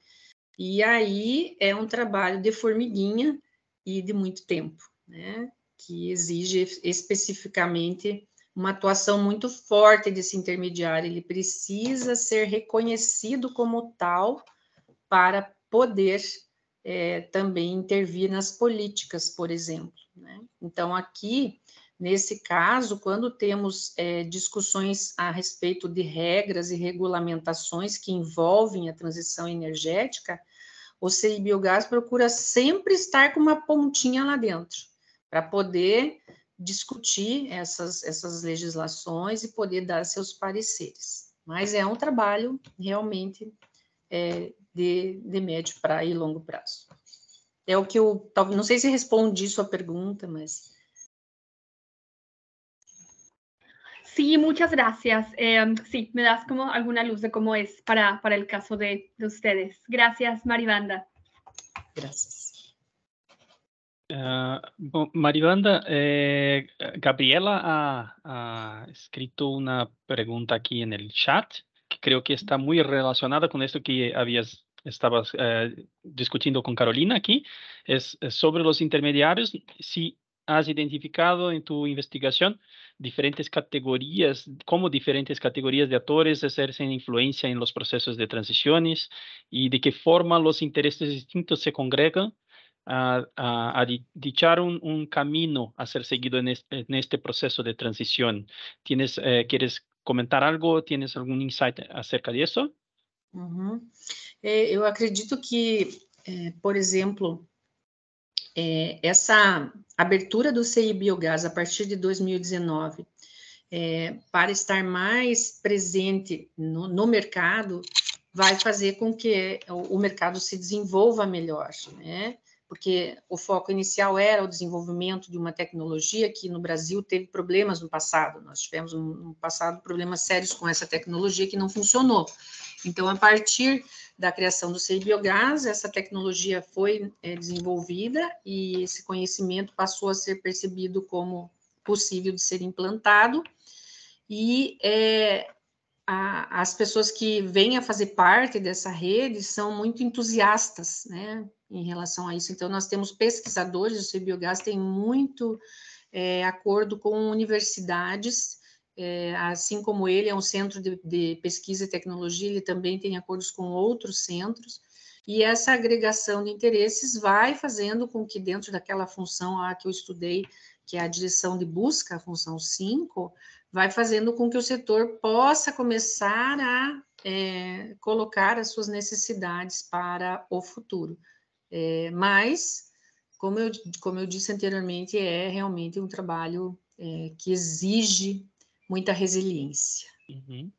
E aí é um trabalho de formiguinha e de muito tempo, né? Que exige especificamente uma atuação muito forte desse intermediário, ele precisa ser reconhecido como tal para poder é, também intervir nas políticas, por exemplo. Né? Então, aqui, nesse caso, quando temos é, discussões a respeito de regras e regulamentações que envolvem a transição energética, o CI Biogás procura sempre estar com uma pontinha lá dentro, para poder discutir essas, essas legislações e poder dar seus pareceres. Mas é um trabalho realmente é, de, de médio para e longo prazo. É o que eu, não sei se respondi sua pergunta, mas... Sí, muchas gracias. Eh, sí, me das como alguna luz de cómo es para, para el caso de, de ustedes. Gracias, Maribanda. Gracias. Uh, Maribanda, eh, Gabriela ha, ha, escrito una pregunta aquí en el chat que creo que está muy relacionada con esto que habías estabas eh, discutiendo con Carolina aquí. Es, es, sobre los intermediarios. Si has identificado en tu investigación diferentes categorías, cómo diferentes categorías de actores ejercen influencia en los procesos de transiciones y de qué forma los intereses distintos se congregan a, a, a dichar un, un, camino a ser seguido en en este proceso de transición. ¿Tienes, eh, ¿Quieres comentar algo? ¿Tienes algún insight acerca de eso? Uhum. É, eu acredito que, é, por exemplo, é, essa abertura do CI Biogás a partir de 2019 é, para estar mais presente no, no mercado vai fazer com que o, o mercado se desenvolva melhor, né? porque o foco inicial era o desenvolvimento de uma tecnologia que no Brasil teve problemas no passado. Nós tivemos no passado problemas sérios com essa tecnologia que não funcionou. Então, a partir da criação do CI Biogás, essa tecnologia foi é, desenvolvida e esse conhecimento passou a ser percebido como possível de ser implantado. E é, a, as pessoas que vêm a fazer parte dessa rede são muito entusiastas, né? em relação a isso. Então, nós temos pesquisadores, o CBiogás tem muito é, acordo com universidades, é, assim como ele é um centro de, de, pesquisa e tecnologia, ele também tem acordos com outros centros, e essa agregação de interesses vai fazendo com que dentro daquela função a que eu estudei, que é a direção de busca, a função 5, vai fazendo com que o setor possa começar a é, colocar as suas necessidades para o futuro. É, mas, como eu, como eu disse anteriormente, é realmente um trabalho é, que exige muita resiliência. Uhum.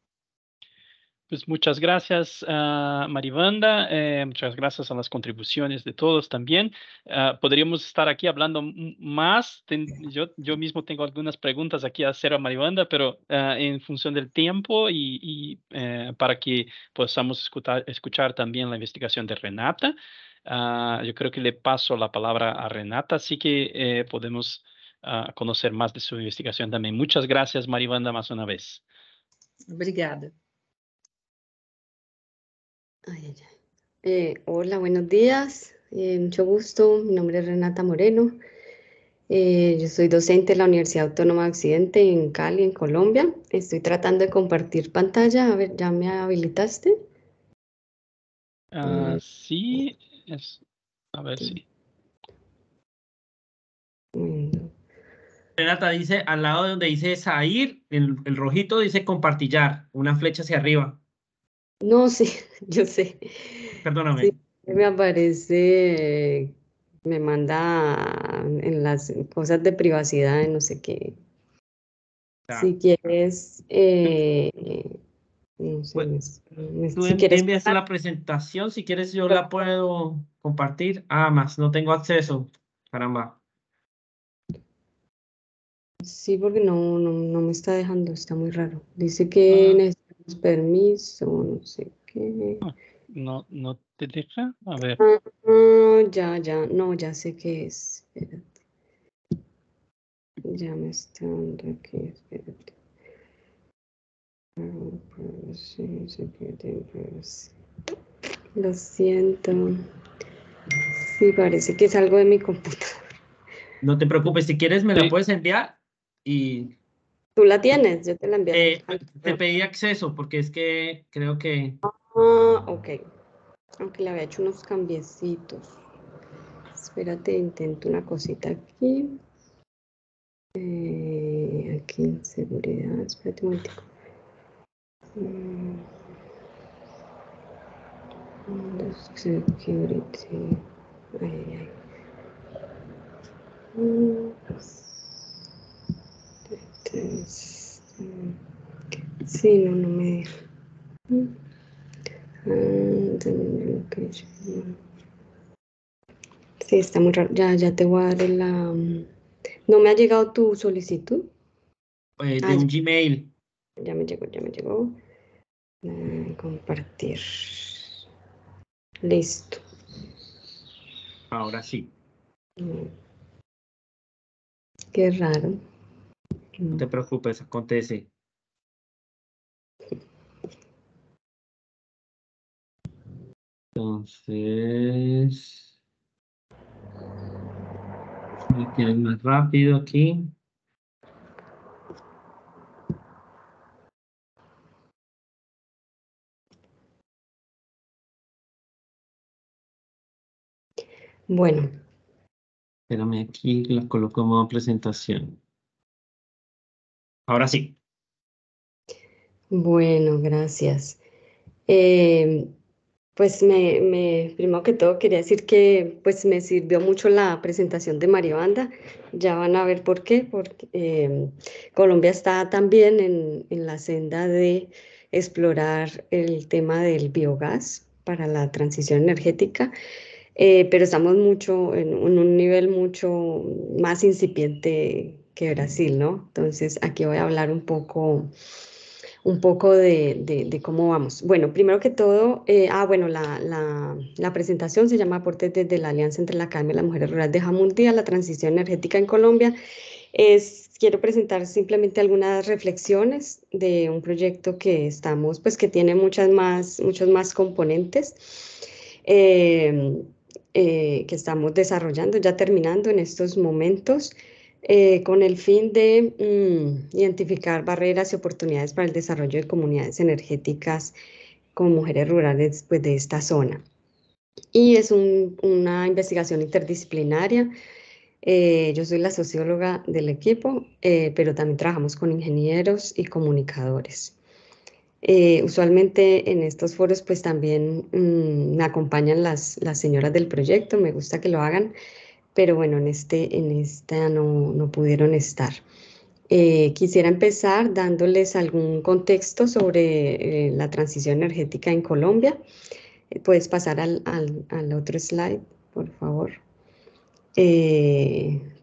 Pues muchas gracias, uh, Maribanda. Eh, muchas gracias a las contribuciones de todos también. Uh, podríamos estar aquí hablando más. Yo, yo mismo tengo algunas preguntas aquí a hacer a Maribanda, pero uh, en función del tiempo y, eh, para que podamos escuchar, escuchar, también la investigación de Renata, yo creo que le paso la palabra a Renata, así que eh, podemos conocer más de su investigación también. Muchas gracias, Maribanda, más una vez. Obrigada. Ay, ay, eh, hola, buenos días. Eh, mucho gusto. Mi nombre es Renata Moreno. Eh, yo soy docente en la Universidad Autónoma de Occidente en Cali, en Colombia. Estoy tratando de compartir pantalla. A ver, ¿ya me habilitaste? Uh, sí, es, a ver si. Renata dice, al lado donde dice Sair, el, el rojito dice compartillar, una flecha hacia arriba. No, sí, yo sé. Perdóname. Sí, me aparece, me manda en las cosas de privacidad, no sé qué. Ya. Si quieres, eh, no sé, Pues, me- Tú si quieres, envías la presentación, si quieres yo la puedo compartir. Ah, más, no tengo acceso. Caramba. Sí, porque no, no, no me está dejando, está muy raro. Dice que Ah. necesitamos permiso, no sé qué. No, no te deja. A ver. Ah, ya, ya, no, ya sé qué es. Espérate. Ya me está dando aquí, espérate. Ah, privacy. Lo siento. Sí, parece que es algo de mi computadora. No te preocupes, si quieres me la puedes enviar y ¿Tú la tienes? Yo te la envié. eh, te pedí acceso porque es que creo que Ah, ok. Aunque le había hecho unos cambiecitos. Espérate, intento una cosita aquí. Eh, aquí en seguridad, espérate un momentico. Mm. Security. Ay, ay, ay. Mm. Entonces, Sí, no, no me deja. Ah. Sí, está muy raro. Ya, ya te voy a dar la. mm, ¿No me ha llegado tu solicitud? eh, de Ah, un Gmail. Ya me llegó, ya me llegó. Ah, compartir. Listo. Ahora sí. Qué raro. No te preocupes, acontece. Entonces, más rápido aquí. Bueno, Espérame aquí, la coloco en modo presentación. Ahora sí. bueno, gracias. Eh, pues me, me, primero que todo quería decir que pues me sirvió mucho la presentación de Maribanda. Ya van a ver por qué, porque eh, Colombia está también en, en la senda de explorar el tema del biogás para la transición energética. Eh, pero estamos mucho en, un nivel mucho más incipiente que Brasil, ¿no? Entonces aquí voy a hablar un poco, un poco de, de, de cómo vamos. Bueno, primero que todo, eh, ah, bueno, la, la, la, presentación se llama Aportes desde la Alianza entre la Academia de las Mujeres Rurales de Jamundía, la transición energética en Colombia. Es, quiero presentar simplemente algunas reflexiones de un proyecto que estamos, pues que tiene muchas más, muchos más componentes. Eh, eh, que estamos desarrollando, ya terminando en estos momentos, eh, con el fin de mm, identificar barreras y oportunidades para el desarrollo de comunidades energéticas con mujeres rurales pues, de esta zona. Y es un, una investigación interdisciplinaria. Eh, yo soy la socióloga del equipo, pero también trabajamos con ingenieros y comunicadores. Eh, usualmente en estos foros pues también mmm, me acompañan las, las señoras del proyecto, me gusta que lo hagan, pero bueno, en, este, en esta no, no pudieron estar. Eh, quisiera empezar dándoles algún contexto sobre eh, la transición energética en Colombia. Eh, puedes pasar al, otro slide, por favor,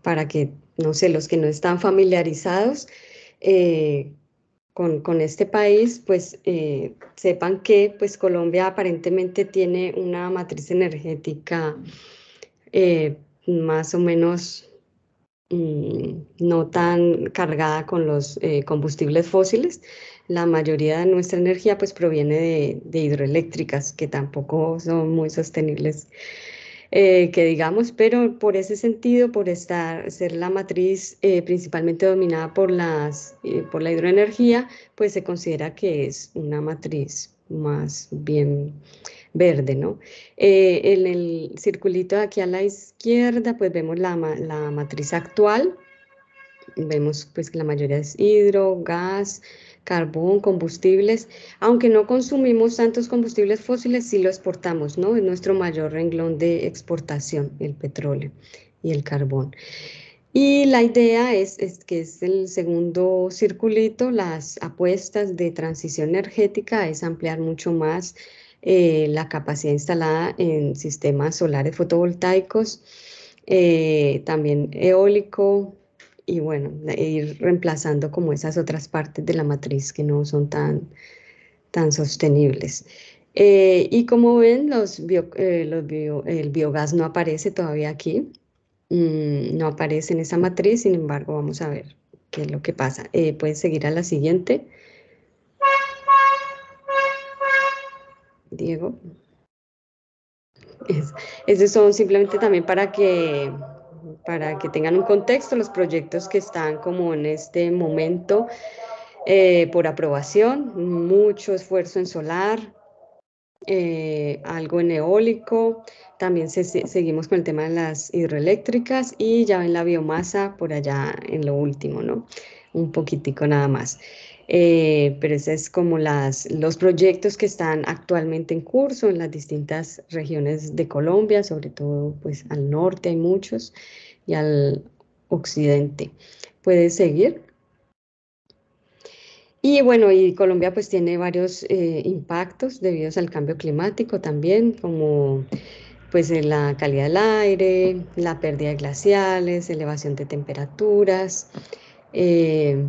para que, no sé, los que no están familiarizados con, con, este país, pues sepan que pues, Colombia aparentemente tiene una matriz energética más o menos Mm, no tan cargada con los eh, combustibles fósiles. La mayoría de nuestra energía pues proviene de, hidroeléctricas que tampoco son muy sostenibles, eh, que digamos, pero por ese sentido, por estar, ser la matriz eh, principalmente dominada por, las, por la hidroenergía, pues se considera que es una matriz más bien verde, ¿no? Eh, en el circulito de aquí a la izquierda, pues vemos la, la matriz actual. Vemos pues que la mayoría es hidro, gas, carbón, combustibles. Aunque no consumimos tantos combustibles fósiles, sí lo exportamos, ¿no? Es nuestro mayor renglón de exportación, el petróleo y el carbón. Y la idea es, es, que es el segundo circulito, las apuestas de transición energética, es ampliar mucho más eh, la capacidad instalada en sistemas solares fotovoltaicos, eh, también eólico y bueno, ir reemplazando como esas otras partes de la matriz que no son tan, tan sostenibles. Eh, y como ven, los el biogás no aparece todavía aquí, mm, no aparece en esa matriz, sin embargo, vamos a ver qué es lo que pasa. Puedes seguir a la siguiente. Diego. esos son simplemente también para que, para que tengan un contexto los proyectos que están como en este momento eh, por aprobación, mucho esfuerzo en solar, eh, algo en eólico, también seguimos con el tema de las hidroeléctricas y ya ven la biomasa por allá en lo último, ¿no? Un poquitico nada más. Eh, pero esos es como las, los proyectos que están actualmente en curso en las distintas regiones de Colombia, sobre todo pues al norte hay muchos y al occidente. ¿Puedes seguir? Y bueno, y Colombia pues tiene varios eh, impactos debidos al cambio climático también, como pues la calidad del aire, la pérdida de glaciales, elevación de temperaturas, eh,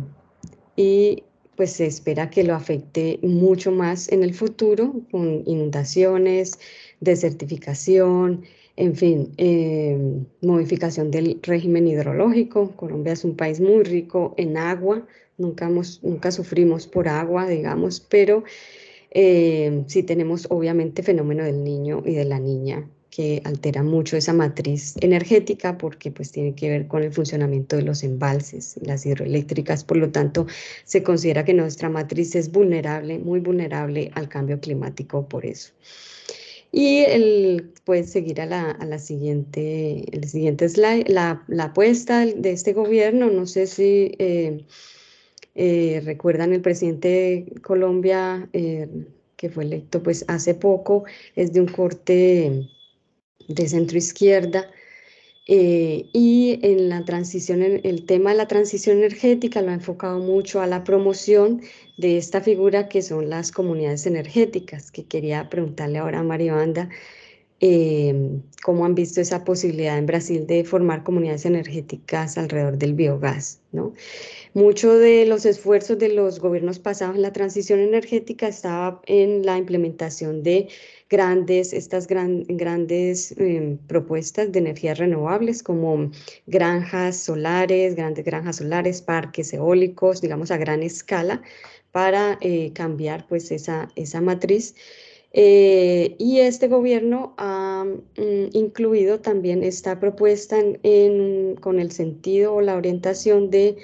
y pues se espera que lo afecte mucho más en el futuro con inundaciones, desertificación, en fin, em, modificación del régimen hidrológico. Colombia es un país muy rico en agua, nunca, nunca sufrimos por agua, digamos, pero em, sí tenemos obviamente fenómeno del niño y de la niña que altera mucho esa matriz energética porque pues tiene que ver con el funcionamiento de los embalses, las hidroeléctricas, por lo tanto se considera que nuestra matriz es vulnerable, muy vulnerable al cambio climático por eso. Y el, puedes seguir a la, a la siguiente, el siguiente slide, la, la, apuesta de este gobierno, no sé si eh, eh, recuerdan el presidente de Colombia eh, que fue electo pues hace poco, es de un corte de centro izquierda. Eh, y en la transición, el tema de la transición energética lo ha enfocado mucho a la promoción de esta figura que son las comunidades energéticas, que quería preguntarle ahora a Mario Anda em, cómo han visto esa posibilidad en Brasil de formar comunidades energéticas alrededor del biogás. ¿no? Mucho de los esfuerzos de los gobiernos pasados en la transición energética estaba en la implementación de grandes, estas grandes em, propuestas de energías renovables como granjas solares, grandes granjas solares, parques eólicos, digamos a gran escala, para eh, cambiar pues esa, esa matriz. Eh, y este gobierno ha mm, incluido también esta propuesta con el sentido o la orientación de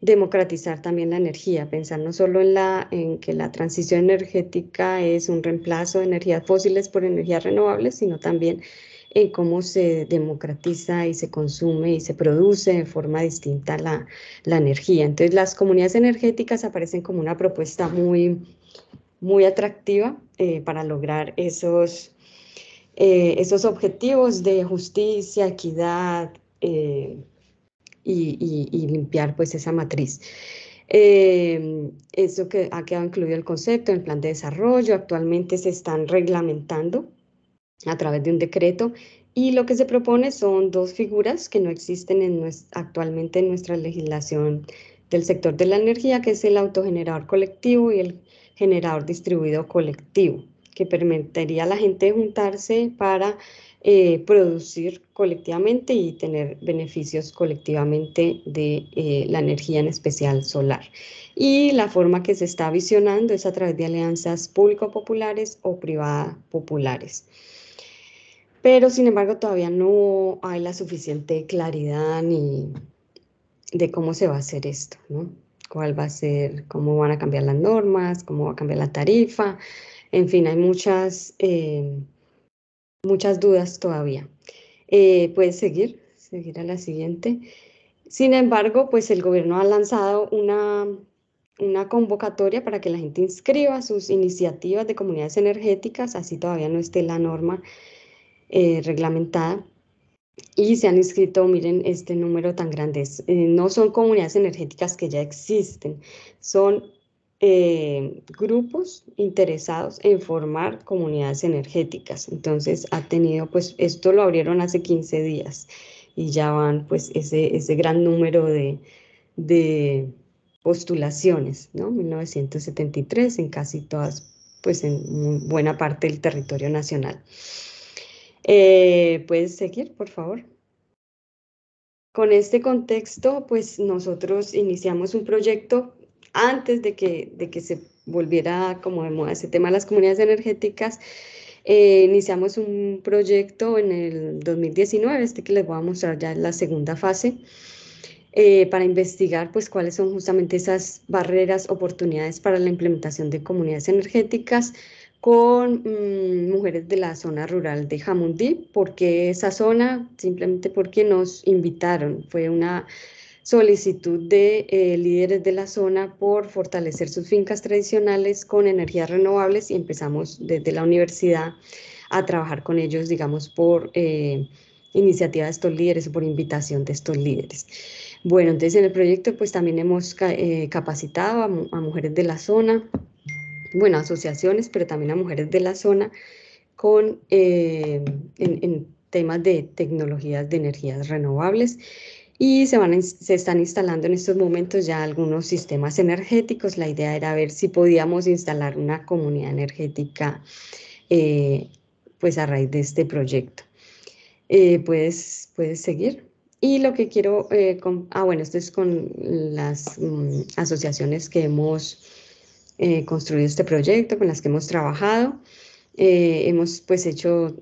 democratizar también la energía, pensar no solo en, la, en que la transición energética es un reemplazo de energías fósiles por energías renovables, sino también en cómo se democratiza y se consume y se produce de forma distinta la, la energía. Entonces las comunidades energéticas aparecen como una propuesta muy, muy atractiva eh, para lograr esos, eh, esos objetivos de justicia, equidad, eh, y, limpiar pues esa matriz. Eh, eso que ha quedado incluido el concepto en plan de desarrollo, actualmente se están reglamentando a través de un decreto y lo que se propone son dos figuras que no existen en actualmente en nuestra legislación del sector de la energía, que es el autogenerador colectivo y el generador distribuido colectivo, que permitiría a la gente juntarse para eh, producir colectivamente y tener beneficios colectivamente de eh, la energía, en especial solar. Y la forma que se está visionando es a través de alianzas público-populares o privada-populares. Pero, sin embargo, todavía no hay la suficiente claridad ni de cómo se va a hacer esto, ¿no? Cuál va a ser, cómo van a cambiar las normas, cómo va a cambiar la tarifa. En fin, hay muchas... Eh, muchas dudas todavía. Eh, puedes seguir, seguir a la siguiente. Sin embargo, pues el gobierno ha lanzado una, una convocatoria para que la gente inscriba sus iniciativas de comunidades energéticas, así todavía no esté la norma eh, reglamentada. Y se han inscrito, miren este número tan grande, eh, no son comunidades energéticas que ya existen, son eh, grupos interesados en formar comunidades energéticas. Entonces ha tenido, pues esto lo abrieron hace 15 días y ya van pues ese, ese gran número de, de postulaciones, ¿no? 1973 en casi todas, pues en buena parte del territorio nacional. Eh, ¿Puedes seguir, por favor? Con este contexto, pues nosotros iniciamos un proyecto antes de que, de que se volviera como de moda ese tema de las comunidades energéticas, eh, iniciamos un proyecto en el 2019, este que les voy a mostrar ya en la segunda fase, eh, para investigar pues cuáles son justamente esas barreras, oportunidades para la implementación de comunidades energéticas con mm, mujeres de la zona rural de Jamundí. porque esa zona? Simplemente porque nos invitaron, fue una solicitud de eh, líderes de la zona por fortalecer sus fincas tradicionales con energías renovables y empezamos desde la universidad a trabajar con ellos, digamos, por eh, iniciativa de estos líderes o por invitación de estos líderes. Bueno, entonces en el proyecto pues también hemos eh, capacitado a, mujeres de la zona, bueno, asociaciones, pero también a mujeres de la zona con, en temas de tecnologías de energías renovables y se, van, se están instalando en estos momentos ya algunos sistemas energéticos. La idea era ver si podíamos instalar una comunidad energética eh, pues a raíz de este proyecto. Eh, puedes, puedes seguir. Y lo que quiero, eh, ah bueno, esto es con las mm, asociaciones que hemos construido este proyecto, con las que hemos trabajado. hemos pues hecho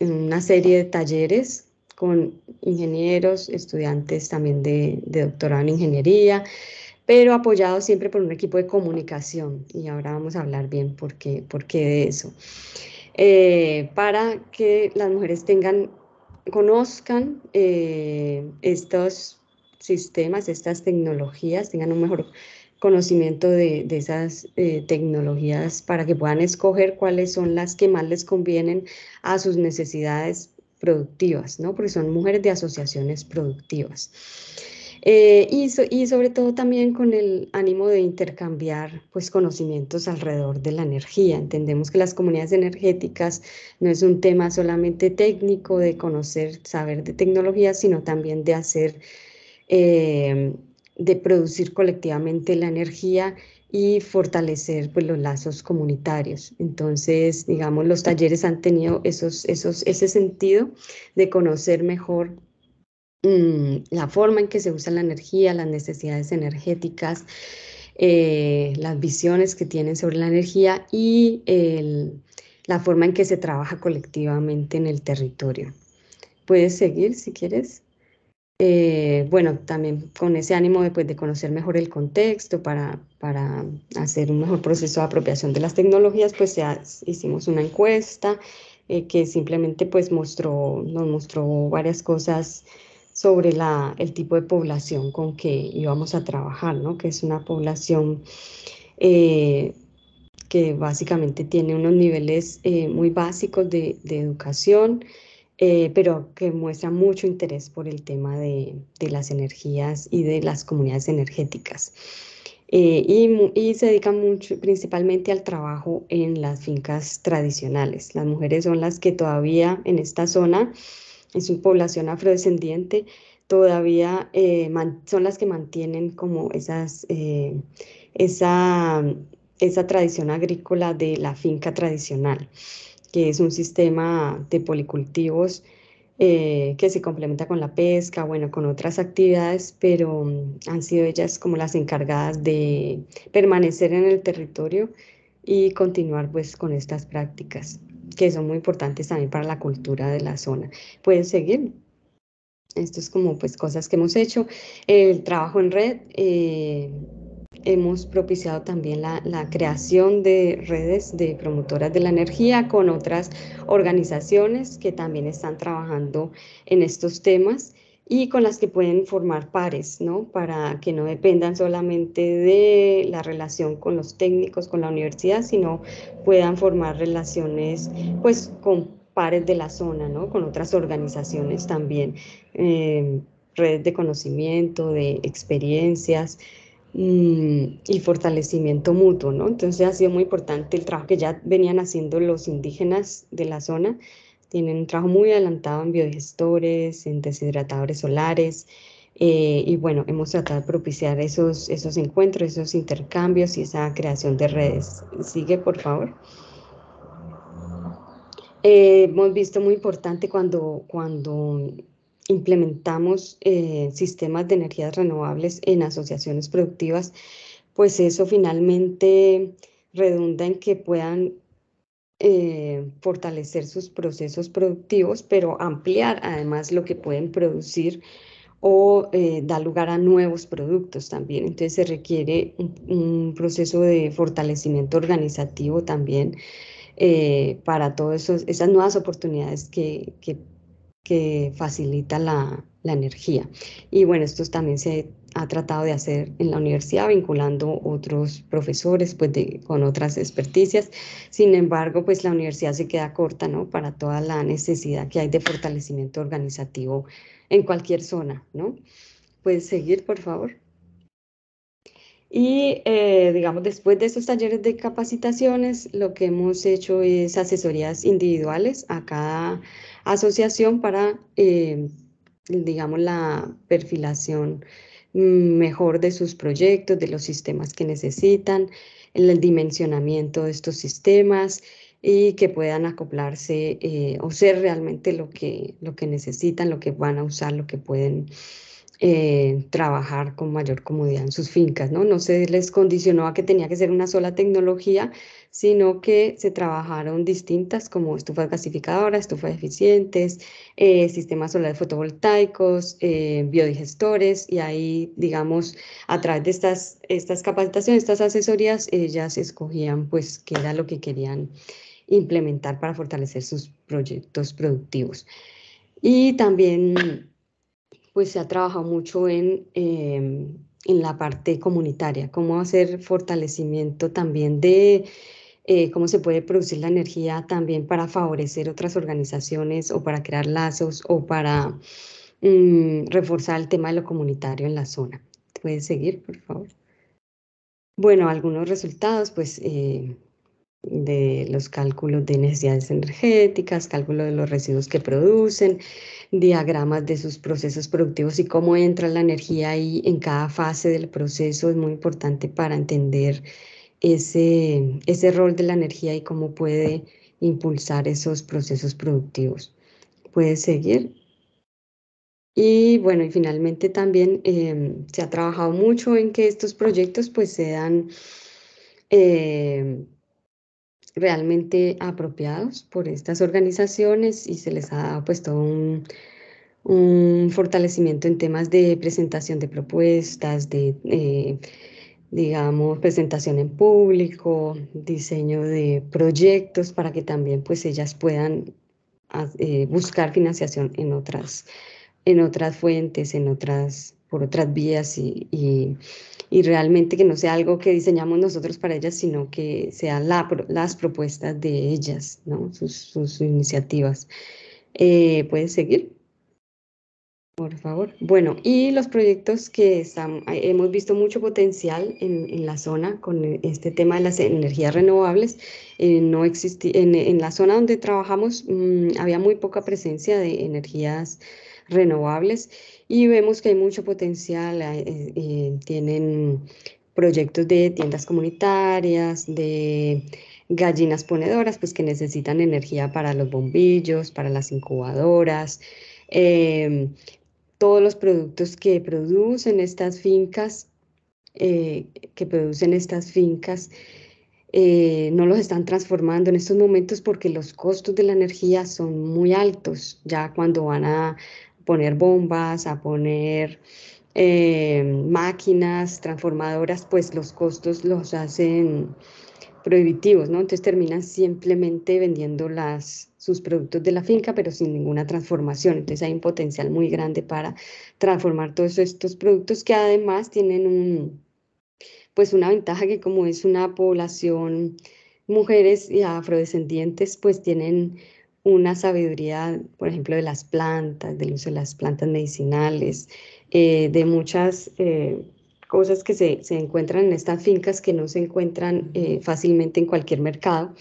una serie de talleres con ingenieros, estudiantes también de, doctorado en ingeniería, pero apoyado siempre por un equipo de comunicación. Y ahora vamos a hablar bien por qué, por qué de eso. Eh, para que las mujeres tengan, conozcan eh, estos sistemas, estas tecnologías, tengan un mejor conocimiento de, esas eh, tecnologías para que puedan escoger cuáles son las que más les convienen a sus necesidades productivas, ¿no? Porque son mujeres de asociaciones productivas. Eh, y, sobre todo también con el ánimo de intercambiar pues, conocimientos alrededor de la energía. Entendemos que las comunidades energéticas no es un tema solamente técnico de conocer, saber de tecnología, sino también de hacer, eh, de producir colectivamente la energía y fortalecer pues, los lazos comunitarios. Entonces, digamos, los talleres han tenido esos, esos, ese sentido de conocer mejor mm, la forma en que se usa la energía, las necesidades energéticas, eh, las visiones que tienen sobre la energía y la forma en que se trabaja colectivamente en el territorio. Puedes seguir si quieres. Eh, bueno, también con ese ánimo de, pues, de conocer mejor el contexto para, para, hacer un mejor proceso de apropiación de las tecnologías, pues ya hicimos una encuesta eh, que simplemente pues mostró, nos mostró varias cosas sobre la, el tipo de población con que íbamos a trabajar, ¿no? que es una población eh, que básicamente tiene unos niveles muy básicos de educación, eh, pero que muestra mucho interés por el tema de, las energías y de las comunidades energéticas. Eh, y, se dedica mucho, principalmente al trabajo en las fincas tradicionales. Las mujeres son las que todavía en esta zona, en su población afrodescendiente, todavía eh, son las que mantienen como esas, esa, esa tradición agrícola de la finca tradicional que es un sistema de policultivos eh, que se complementa con la pesca, bueno, con otras actividades, pero mm, han sido ellas como las encargadas de permanecer en el territorio y continuar pues con estas prácticas que son muy importantes también para la cultura de la zona. Pueden seguir. Esto es como pues cosas que hemos hecho. El trabajo en red, eh, hemos propiciado también la, creación de redes de promotoras de la energía con otras organizaciones que también están trabajando en estos temas y con las que pueden formar pares, ¿no? Para que no dependan solamente de la relación con los técnicos, con la universidad, sino puedan formar relaciones, pues, con pares de la zona, ¿no? Con otras organizaciones también, eh, redes de conocimiento, de experiencias, y fortalecimiento mutuo, ¿no? Entonces ha sido muy importante el trabajo que ya venían haciendo los indígenas de la zona. Tienen un trabajo muy adelantado en biodigestores, en deshidratadores solares, eh, y bueno, hemos tratado de propiciar esos, esos encuentros, esos intercambios y esa creación de redes. Sigue, por favor. Eh, hemos visto muy importante cuando, cuando implementamos eh, sistemas de energías renovables en asociaciones productivas, pues eso finalmente redunda en que puedan eh, fortalecer sus procesos productivos, pero ampliar además lo que pueden producir o eh, dar lugar a nuevos productos también. Entonces se requiere un, proceso de fortalecimiento organizativo también para todas esas nuevas oportunidades que, que que facilita la, energía. Y bueno, esto también se ha tratado de hacer en la universidad, vinculando otros profesores pues con otras experticias. Sin embargo, pues la universidad se queda corta, ¿no? Para toda la necesidad que hay de fortalecimiento organizativo en cualquier zona, ¿no? Puedes seguir, por favor. Y eh, digamos, después de estos talleres de capacitaciones, lo que hemos hecho es asesorías individuales a cada asociación para, eh, digamos, la perfilación mejor de sus proyectos, de los sistemas que necesitan, el dimensionamiento de estos sistemas y que puedan acoplarse eh, o ser realmente lo que, lo que necesitan, lo que van a usar, lo que pueden eh, trabajar con mayor comodidad en sus fincas, ¿no? No se les condicionó a que tenía que ser una sola tecnología, sino que se trabajaron distintas como estufas gasificadoras, estufas eficientes, eh, sistemas solares fotovoltaicos, eh, biodigestores, y ahí, digamos, a través de estas, estas capacitaciones, estas asesorías, ellas escogían pues qué era lo que querían implementar para fortalecer sus proyectos productivos. Y también pues se ha trabajado mucho en, em, en la parte comunitaria, cómo hacer fortalecimiento también de eh, cómo se puede producir la energía también para favorecer otras organizaciones o para crear lazos o para mm, reforzar el tema de lo comunitario en la zona. ¿Puedes seguir, por favor? Bueno, algunos resultados, pues eh, de los cálculos de necesidades energéticas, cálculo de los residuos que producen, diagramas de sus procesos productivos y cómo entra la energía ahí en cada fase del proceso es muy importante para entender ese, ese rol de la energía y cómo puede impulsar esos procesos productivos. Puede seguir. Y bueno, y finalmente también em, se ha trabajado mucho en que estos proyectos pues sean em, realmente apropiados por estas organizaciones y se les ha dado pues todo un, fortalecimiento en temas de presentación de propuestas, de, eh, digamos, presentación en público, diseño de proyectos para que también pues ellas puedan eh, buscar financiación en otras, en otras fuentes, en otras, por otras vías y y realmente que no sea algo que diseñamos nosotros para ellas, sino que sean las propuestas de ellas, ¿no? sus, iniciativas. Eh, ¿Puedes seguir? Por favor. Bueno, y los proyectos que están, hemos visto mucho potencial en, la zona con este tema de las energías renovables. Eh, no existía, en, la zona donde trabajamos mm, había muy poca presencia de energías renovables y vemos que hay mucho potencial. Eh, eh, tienen proyectos de tiendas comunitarias, de gallinas ponedoras, pues que necesitan energía para los bombillos, para las incubadoras. Todos los productos que producen estas fincas, eh, que producen estas fincas, eh, no los están transformando en estos momentos porque los costos de la energía son muy altos. Ya cuando van a poner bombas, a poner eh, máquinas transformadoras, pues los costos los hacen prohibitivos, ¿no? Entonces terminan simplemente vendiendo las, sus productos de la finca, pero sin ninguna transformación. Entonces hay un potencial muy grande para transformar todos estos productos que además tienen un, pues una ventaja que como es una población mujeres y afrodescendientes, pues tienen una sabiduría, por ejemplo, de las plantas, del uso de las plantas medicinales, eh, de muchas eh, cosas que se, se, encuentran en estas fincas que no se encuentran eh, fácilmente en cualquier mercado.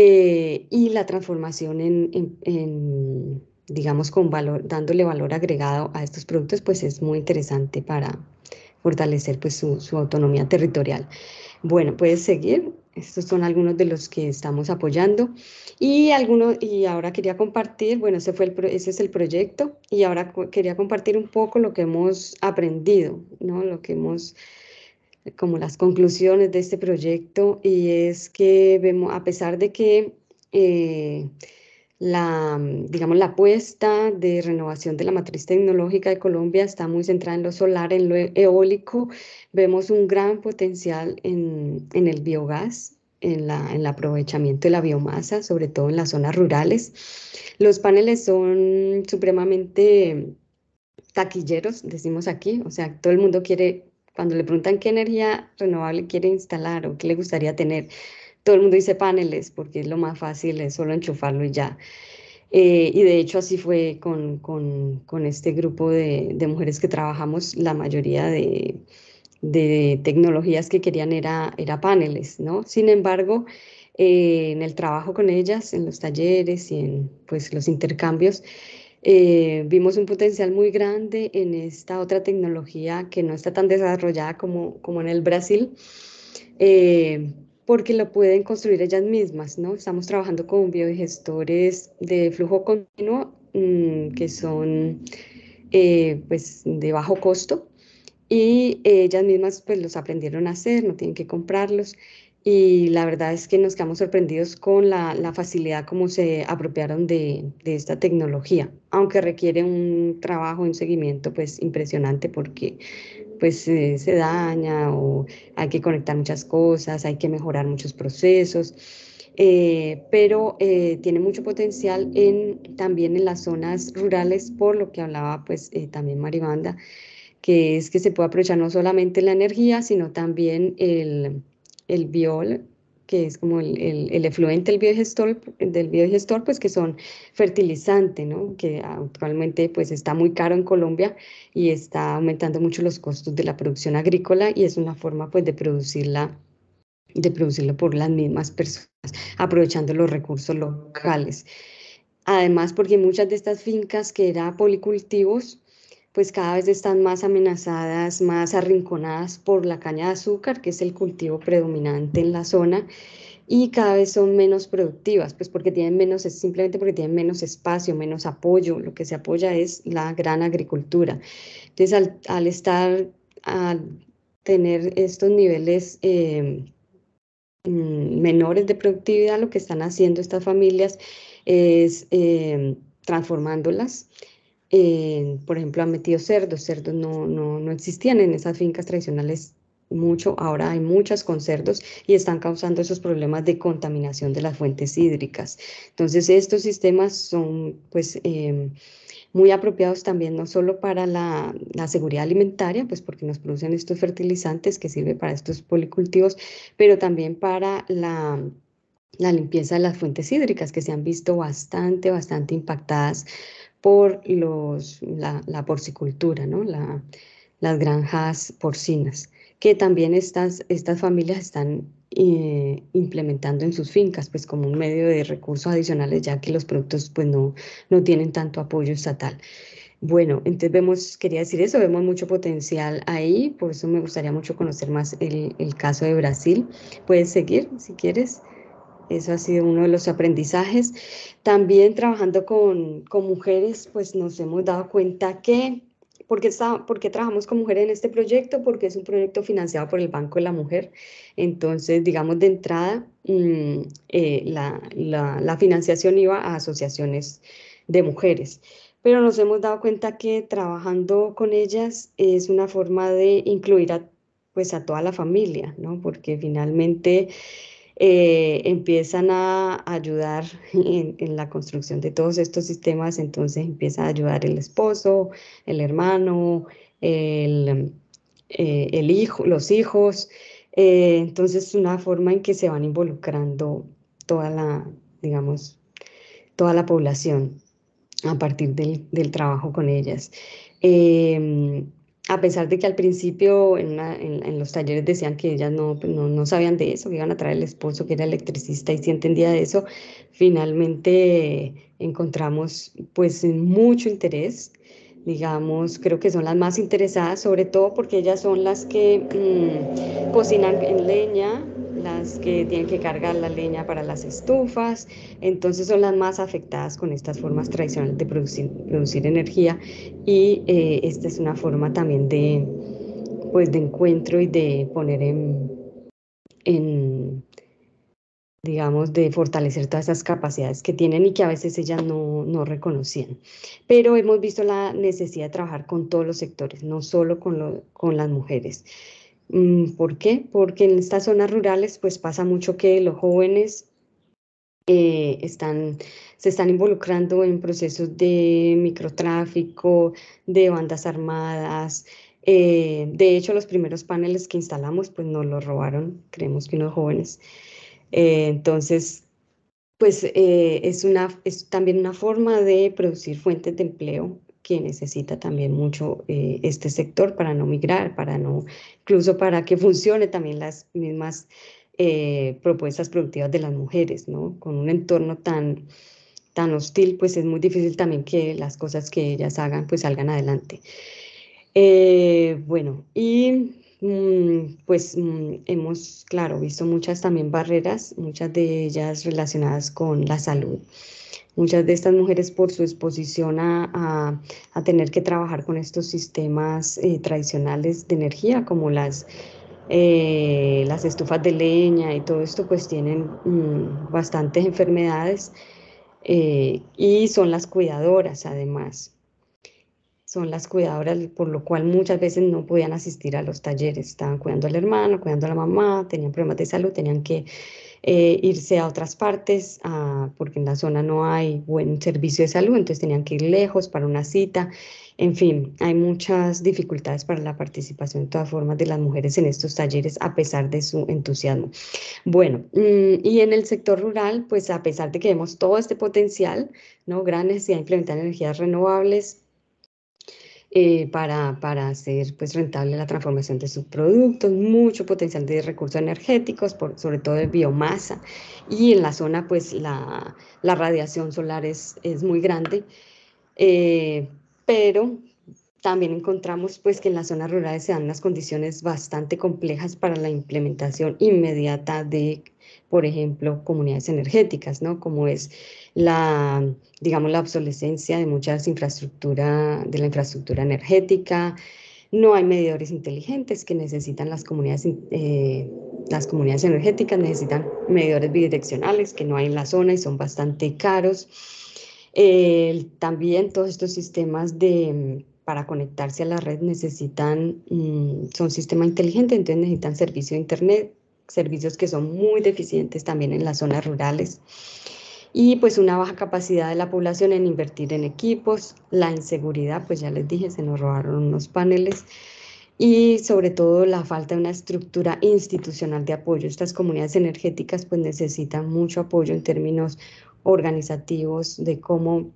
Eh, y la transformación en, digamos, con valor, dándole valor agregado a estos productos, pues es muy interesante para fortalecer pues, su, autonomía territorial. Bueno, puedes seguir. Estos son algunos de los que estamos apoyando. Y, algunos, y ahora quería compartir, bueno, ese, fue ese es el proyecto, y ahora quería compartir un poco lo que hemos aprendido, ¿no? Lo que hemos, como las conclusiones de este proyecto, y es que vemos, a pesar de que eh, la, digamos, la apuesta de renovación de la matriz tecnológica de Colombia está muy centrada en lo solar, en lo eólico. Vemos un gran potencial en, en el biogás, en, la, en el aprovechamiento de la biomasa, sobre todo en las zonas rurales. Los paneles son supremamente taquilleros, decimos aquí, o sea, todo el mundo quiere, cuando le preguntan qué energía renovable quiere instalar o qué le gustaría tener, todo el mundo dice paneles porque es lo más fácil, es solo enchufarlo y ya. Eh, y de hecho así fue con, con, con este grupo de, de, mujeres que trabajamos, la mayoría de, de tecnologías que querían era, era paneles, ¿no? Sin embargo, eh, en el trabajo con ellas, en los talleres y en pues, los intercambios, eh, vimos un potencial muy grande en esta otra tecnología que no está tan desarrollada como, como en el Brasil, eh, porque lo pueden construir ellas mismas, ¿no? Estamos trabajando con biodigestores de flujo continuo, mm, que son pues, de bajo costo, y ellas mismas pues los aprendieron a hacer, no tienen que comprarlos y la verdad es que nos quedamos sorprendidos con la, la facilidad como se apropiaron de, de, esta tecnología, aunque requiere un trabajo, un seguimiento pues impresionante porque pues eh, se daña o hay que conectar muchas cosas, hay que mejorar muchos procesos. Eh, pero eh, tiene mucho potencial en, también en las zonas rurales, por lo que hablaba pues también Maribanda, que es que se puede aprovechar no solamente la energía, sino también el, el biol, que es como el, el, efluente del biogestor, del biogestor, pues que son fertilizantes, ¿no? que actualmente pues está muy caro en Colombia y está aumentando mucho los costos de la producción agrícola y es una forma pues de producirla de producirlo por las mismas personas, aprovechando los recursos locales. Además, porque muchas de estas fincas que eran policultivos, pues cada vez están más amenazadas, más arrinconadas por la caña de azúcar, que es el cultivo predominante en la zona, y cada vez son menos productivas, pues porque tienen menos, simplemente porque tienen menos espacio, menos apoyo, lo que se apoya es la gran agricultura. Entonces, al, estar, al tener estos niveles eh, mm, menores de productividad, lo que están haciendo estas familias es eh, transformándolas por ejemplo, han metido cerdos, cerdos no, no, no existían en esas fincas tradicionales mucho, ahora hay muchas con cerdos y están causando esos problemas de contaminación de las fuentes hídricas. Entonces, estos sistemas son pues em, muy apropiados también no solo para la, la, seguridad alimentaria, pues porque nos producen estos fertilizantes que sirven para estos policultivos, pero también para la la limpieza de las fuentes hídricas que se han visto bastante, bastante impactadas por los, la, porcicultura, ¿no? La, las granjas porcinas, que también estas, estas familias están eh, implementando en sus fincas, pues como un medio de recursos adicionales, ya que los productos pues no, no tienen tanto apoyo estatal. Bueno, entonces vemos, quería decir eso, vemos mucho potencial ahí, por eso me gustaría mucho conocer más el, el caso de Brasil. Puedes seguir si quieres. Eso ha sido uno de los aprendizajes. También trabajando con, con mujeres, pues nos hemos dado cuenta que, ¿por qué, está, trabajamos con mujeres en este proyecto? Porque es un proyecto financiado por el Banco de la Mujer. Entonces, digamos, de entrada, mm, eh, la, la, la financiación iba a asociaciones de mujeres pero nos hemos dado cuenta que trabajando con ellas es una forma de incluir a, pues a toda la familia, ¿no? Porque finalmente eh, empiezan a ayudar en, la construcción de todos estos sistemas, entonces empieza a ayudar el esposo, el hermano, el, eh, el hijo, los hijos, eh, entonces es una forma en que se van involucrando toda la, digamos, toda la población a partir del, del trabajo con ellas. Em, a pesar de que al principio en, en, los talleres decían que ellas no, pues, no, no, sabían de eso, que iban a traer el esposo que era electricista y sí entendía de eso, finalmente encontramos pues mucho interés, digamos, creo que son las más interesadas, sobre todo porque ellas son las que mm, cocinan en leña, las que tienen que cargar la leña para las estufas, entonces son las más afectadas con estas formas tradicionales de producir, energía y eh, esta es una forma también de, pues, de encuentro y de poner en, en, digamos, de fortalecer todas esas capacidades que tienen y que a veces ellas no, no, reconocían. Pero hemos visto la necesidad de trabajar con todos los sectores, no solo con, lo, con las mujeres. Mm, ¿Por qué? Porque en estas zonas rurales pues pasa mucho que los jóvenes eh, están, se están involucrando en procesos de microtráfico, de bandas armadas. Eh, de hecho, los primeros paneles que instalamos pues nos los robaron, creemos que unos jóvenes. Eh, entonces, pues es, una, es también una forma de producir fuentes de empleo que necesita también mucho eh, este sector para no migrar, para no, incluso para que funcione también las mismas eh, propuestas productivas de las mujeres, ¿no? Con un entorno tan, tan hostil, pues es muy difícil también que las cosas que ellas hagan, pues salgan adelante. Eh, bueno, y mm, pues mm, hemos, claro, visto muchas también barreras, muchas de ellas relacionadas con la salud. Muchas de estas mujeres por su exposición a, a, tener que trabajar con estos sistemas eh, tradicionales de energía como las, eh, las estufas de leña y todo esto pues tienen mm, bastantes enfermedades eh, y son las cuidadoras además. Son las cuidadoras, por lo cual muchas veces no podían asistir a los talleres. Estaban cuidando al hermano, cuidando a la mamá, tenían problemas de salud, tenían que eh, irse a otras partes, porque en la zona no hay buen servicio de salud, entonces tenían que ir lejos para una cita. En fin, hay muchas dificultades para la participación de todas formas de las mujeres en estos talleres a pesar de su entusiasmo. Bueno, mm, y en el sector rural, pues a pesar de que vemos todo este potencial, ¿no? gran necesidad de implementar energías renovables, eh, para, para, hacer pues, rentable la transformación de sus productos, mucho potencial de recursos energéticos, por, sobre todo de biomasa, y en la zona pues la, la radiación solar es, es muy grande, eh, pero también encontramos pues que en las zonas rurales se dan unas condiciones bastante complejas para la implementación inmediata de, por ejemplo, comunidades energéticas, ¿no? Como es la, digamos, la obsolescencia de muchas infraestructura, de la infraestructura energética, no hay medidores inteligentes que necesitan las comunidades, eh, las comunidades energéticas, necesitan medidores bidireccionales que no hay en la zona y son bastante caros. también todos estos sistemas de, para conectarse a la red necesitan, mm, son sistema inteligente, entonces necesitan servicio de internet, servicios que son muy deficientes también en las zonas rurales y pues una baja capacidad de la población en invertir en equipos, la inseguridad, pues ya les dije, se nos robaron unos paneles, y sobre todo la falta de una estructura institucional de apoyo. Estas comunidades energéticas pues necesitan mucho apoyo en términos organizativos de cómo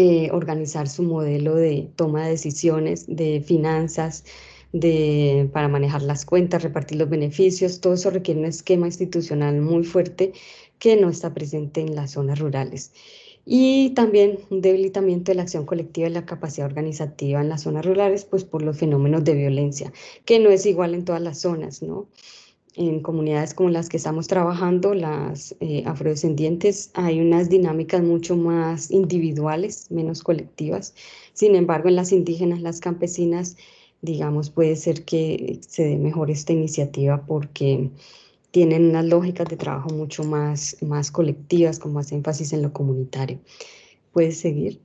eh, organizar su modelo de toma de decisiones, de finanzas, de, para manejar las cuentas, repartir los beneficios, todo eso requiere un esquema institucional muy fuerte que no está presente en las zonas rurales. Y también un debilitamiento de la acción colectiva y la capacidad organizativa en las zonas rurales, pues por los fenómenos de violencia, que no es igual en todas las zonas, ¿no? En comunidades como las que estamos trabajando, las eh, afrodescendientes, hay unas dinámicas mucho más individuales, menos colectivas. Sin embargo, en las indígenas, las campesinas, digamos, puede ser que se dé mejor esta iniciativa porque tienen unas lógicas de trabajo mucho más, más colectivas, con más énfasis en lo comunitario. ¿Puedes seguir?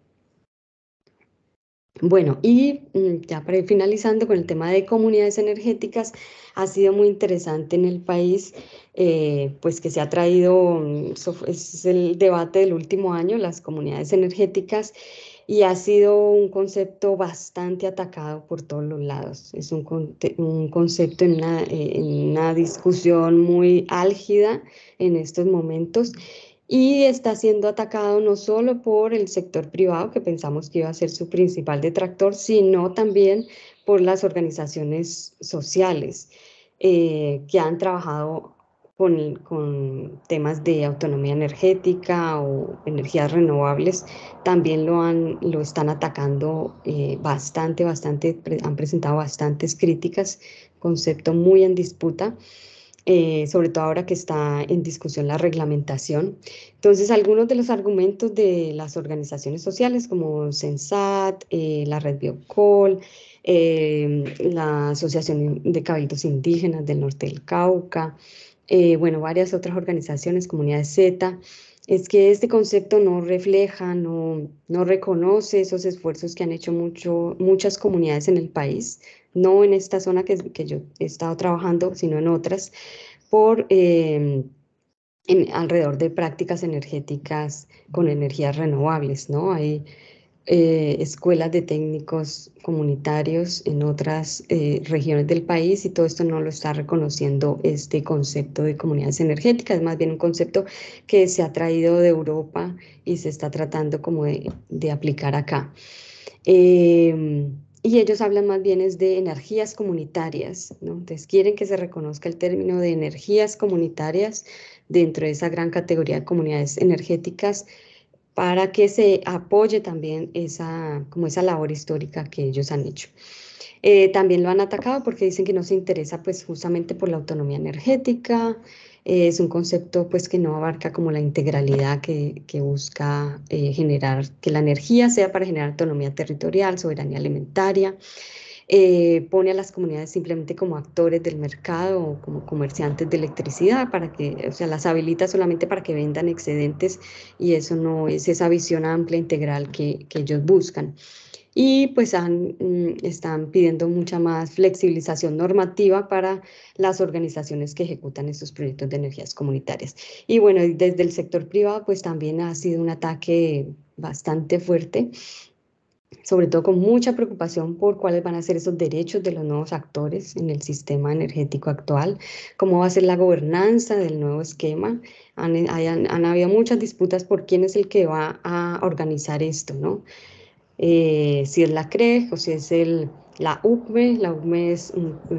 Bueno, y mm, ya para ir finalizando con el tema de comunidades energéticas, ha sido muy interesante en el país, eh, pues que se ha traído, mm, es el debate del último año, las comunidades energéticas, y ha sido un concepto bastante atacado por todos los lados. Es un, un concepto en una, eh, en una discusión muy álgida en estos momentos y está siendo atacado no solo por el sector privado, que pensamos que iba a ser su principal detractor, sino también por las organizaciones sociales eh, que han trabajado con, temas de autonomía energética o energías renovables, también lo, han, lo están atacando eh, bastante, bastante, han presentado bastantes críticas, concepto muy en disputa. Eh, sobre todo ahora que está en discusión la reglamentación. Entonces, algunos de los argumentos de las organizaciones sociales como Sensat, eh, la Red Biocol, la Asociación de Cabildos Indígenas del Norte del Cauca, eh, bueno, varias otras organizaciones, comunidades Z, es que este concepto no refleja, no, no reconoce esos esfuerzos que han hecho mucho, muchas comunidades en el país, no en esta zona que, que yo he estado trabajando, sino en otras, por em, alrededor de prácticas energéticas con energías renovables, ¿no? Hay eh, escuelas de técnicos comunitarios en otras eh, regiones del país y todo esto no lo está reconociendo este concepto de comunidades energéticas, es más bien un concepto que se ha traído de Europa y se está tratando como de, aplicar acá. Em, y ellos hablan más bien es de energías comunitarias, ¿no? Entonces quieren que se reconozca el término de energías comunitarias dentro de esa gran categoría de comunidades energéticas para que se apoye también esa, como esa labor histórica que ellos han hecho. Eh, también lo han atacado porque dicen que no se interesa pues justamente por la autonomía energética, eh, es un concepto pues que no abarca como la integralidad que, que busca eh, generar, que la energía sea para generar autonomía territorial, soberanía alimentaria, eh, pone a las comunidades simplemente como actores del mercado o como comerciantes de electricidad para que, o sea, las habilita solamente para que vendan excedentes y eso no es esa visión amplia, integral que, que ellos buscan. Y pues han, mm, están pidiendo mucha más flexibilización normativa para las organizaciones que ejecutan estos proyectos de energías comunitarias. Y bueno, desde el sector privado pues también ha sido un ataque bastante fuerte sobre todo con mucha preocupación por cuáles van a ser esos derechos de los nuevos actores en el sistema energético actual, cómo va a ser la gobernanza del nuevo esquema. Han, han, habido muchas disputas por quién es el que va a organizar esto, ¿no? Eh, si es la CREG o si es el, la UCME, la UCME es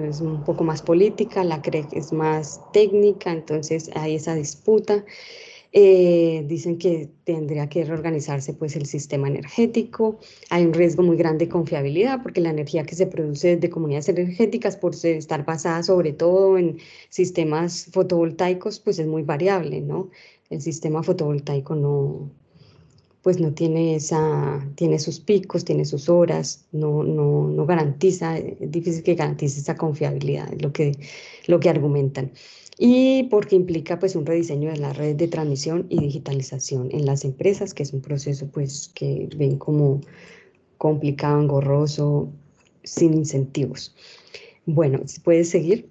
es un poco más política, la CREG es más técnica, entonces hay esa disputa. Eh, dicen que tendría que reorganizarse pues el sistema energético. Hay un riesgo muy grande de confiabilidad porque la energía que se produce de comunidades energéticas por estar basada sobre todo en sistemas fotovoltaicos pues es muy variable, ¿no? El sistema fotovoltaico no pues no tiene esa, tiene sus picos, tiene sus horas, no, no, no garantiza, es difícil que garantice esa confiabilidad, es lo que, lo que argumentan y porque implica pues un rediseño de la red de transmisión y digitalización en las empresas, que es un proceso pues que ven como complicado, engorroso, sin incentivos. Bueno, puedes seguir.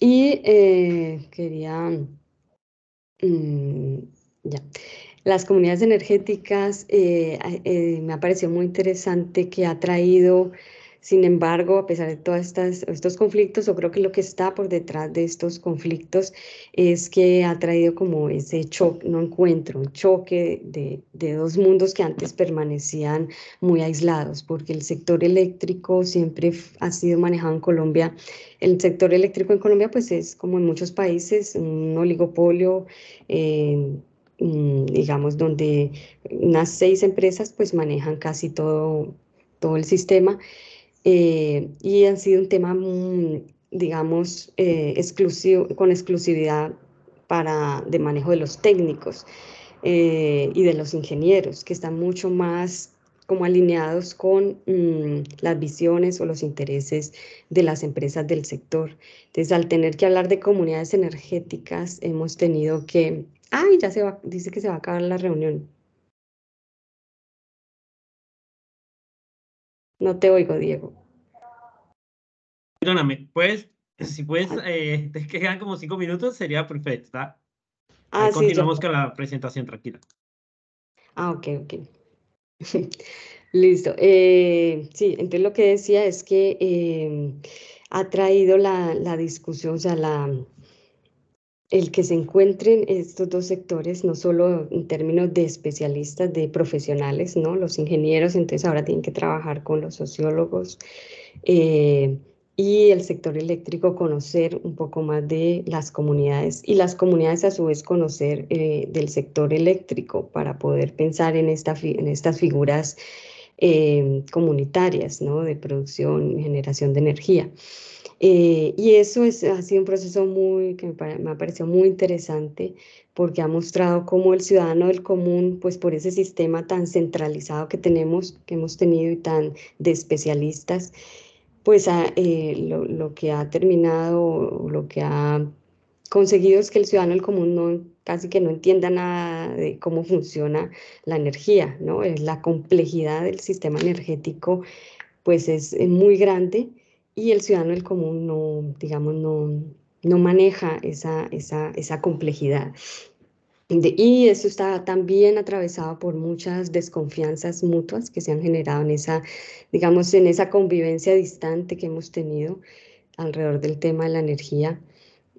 Y eh, quería, mm, ya, las comunidades energéticas, eh, eh, me ha parecido muy interesante que ha traído Sin embargo, a pesar de todos estos conflictos, yo creo que lo que está por detrás de estos conflictos es que ha traído como ese choque, no encuentro, un choque de, de dos mundos que antes permanecían muy aislados, porque el sector eléctrico siempre ha sido manejado en Colombia. El sector eléctrico en Colombia, pues es como en muchos países, un oligopolio. Eh, digamos, donde unas seis empresas pues manejan casi todo, todo el sistema eh, y han sido un tema, digamos, eh, exclusivo, con exclusividad para, de manejo de los técnicos eh, y de los ingenieros, que están mucho más como alineados con mm, las visiones o los intereses de las empresas del sector. Entonces, al tener que hablar de comunidades energéticas, hemos tenido que... ¡Ay, ya se va! Dice que se va a acabar la reunión. No te oigo, Diego. Perdóname, pues, si puedes, eh, te quedan como cinco minutos, sería perfecto, ¿está? Ah, continuamos con la presentación, tranquila. Ah, ok, ok. Listo. Eh, sí, entonces lo que decía es que eh, ha traído la, la, discusión, o sea, la, el que se encuentren estos dos sectores, no solo en términos de especialistas, de profesionales, ¿no? Los ingenieros, entonces ahora tienen que trabajar con los sociólogos eh, y el sector eléctrico conocer un poco más de las comunidades y las comunidades a su vez conocer eh, del sector eléctrico para poder pensar en, esta, en estas figuras eh, comunitarias, ¿no? De producción y generación de energía. Eh, y eso es, ha sido un proceso muy, que me, ha parecido muy interesante porque ha mostrado cómo el ciudadano del común, pues por ese sistema tan centralizado que tenemos, que hemos tenido y tan de especialistas, pues eh, lo, lo, que ha terminado, lo que ha conseguido es que el ciudadano del común casi que no entienda nada de cómo funciona la energía, ¿no? La complejidad del sistema energético, pues es muy grande y el ciudadano del común no, digamos, no, no maneja esa, esa, esa complejidad. y eso está también atravesado por muchas desconfianzas mutuas que se han generado en esa, digamos, en esa convivencia distante que hemos tenido alrededor del tema de la energía,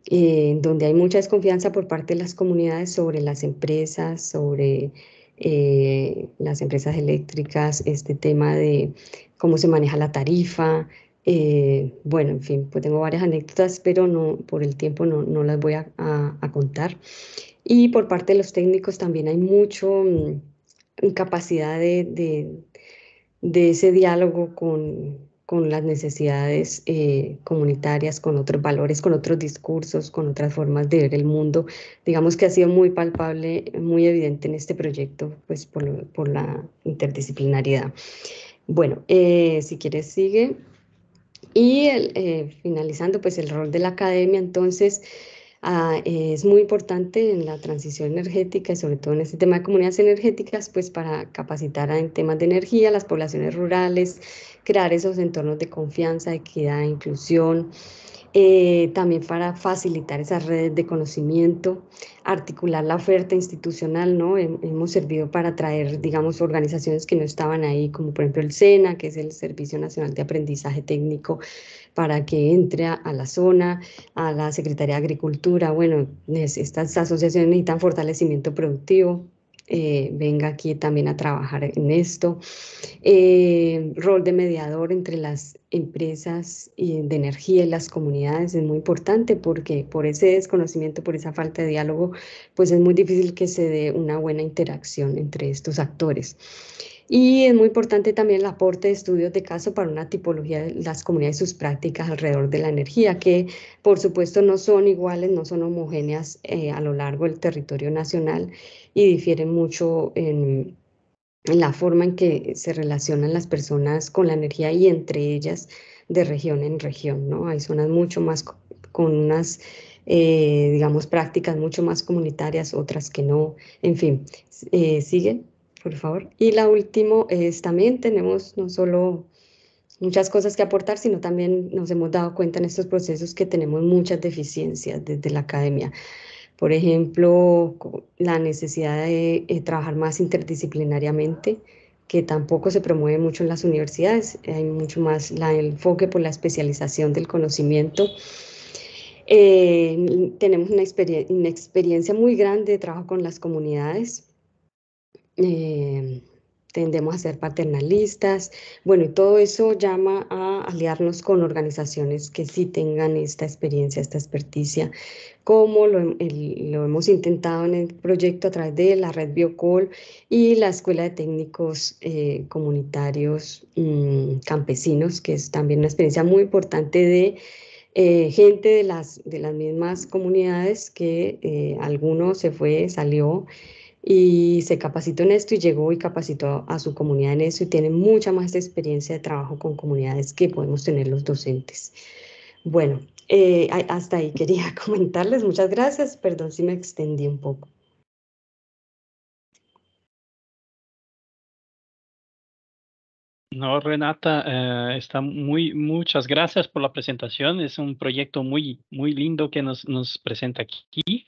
eh, donde hay mucha desconfianza por parte de las comunidades sobre las empresas, sobre eh, las empresas eléctricas, este tema de cómo se maneja la tarifa, eh, bueno, en fin, pues tengo varias anécdotas, pero no, por el tiempo no, no las voy a, a, contar. Y por parte de los técnicos también hay mucho mm, incapacidad de, de, de, ese diálogo con, con las necesidades eh, comunitarias, con otros valores, con otros discursos, con otras formas de ver el mundo. Digamos que ha sido muy palpable, muy evidente en este proyecto, pues por, por la interdisciplinariedad. Bueno, eh, si quieres sigue. Y eh, finalizando, pues el rol de la academia, entonces, ah, es muy importante en la transición energética y sobre todo en este tema de comunidades energéticas, pues para capacitar en temas de energía las poblaciones rurales, crear esos entornos de confianza, equidad, inclusión, eh, también para facilitar esas redes de conocimiento, articular la oferta institucional, ¿no? Hemos servido para traer, digamos, organizaciones que no estaban ahí, como por ejemplo el SENA, que es el Servicio Nacional de Aprendizaje Técnico, para que entre a, la zona, a la Secretaría de Agricultura. Bueno, estas asociaciones necesitan fortalecimiento productivo, eh, venga aquí también a trabajar en esto. Eh, rol de mediador entre las empresas de energía y las comunidades es muy importante porque por ese desconocimiento, por esa falta de diálogo, pues es muy difícil que se dé una buena interacción entre estos actores. Y es muy importante también el aporte de estudios de caso para una tipología de las comunidades y sus prácticas alrededor de la energía, que por supuesto no son iguales, no son homogéneas eh, a lo largo del territorio nacional y difieren mucho en, la forma en que se relacionan las personas con la energía y entre ellas de región en región, ¿no? Hay zonas mucho más con unas, eh, digamos, prácticas mucho más comunitarias, otras que no, en fin, eh, sigue por favor. Y la última es también tenemos no solo muchas cosas que aportar, sino también nos hemos dado cuenta en estos procesos que tenemos muchas deficiencias desde la academia. Por ejemplo, la necesidad de eh, trabajar más interdisciplinariamente que tampoco se promueve mucho en las universidades, hay mucho más la, el enfoque por la especialización del conocimiento. Eh, tenemos una, una, experiencia muy grande de trabajo con las comunidades. Eh, tendemos a ser paternalistas, bueno, y todo eso llama a aliarnos con organizaciones que sí tengan esta experiencia, esta experticia, como lo, hemos intentado en el proyecto a través de la red Biocol y la Escuela de Técnicos eh, Comunitarios mm, Campesinos, que es también una experiencia muy importante de eh, gente de las, de las mismas comunidades que eh, alguno se fue, salió y se capacitó en esto y llegó y capacitó a su comunidad en eso y tiene mucha más experiencia de trabajo con comunidades que podemos tener los docentes. Bueno, eh, hasta ahí quería comentarles. Muchas gracias. Perdón si me extendí un poco. No, Renata, eh, está muy, muchas gracias por la presentación. Es un proyecto muy, muy lindo que nos, nos presenta aquí.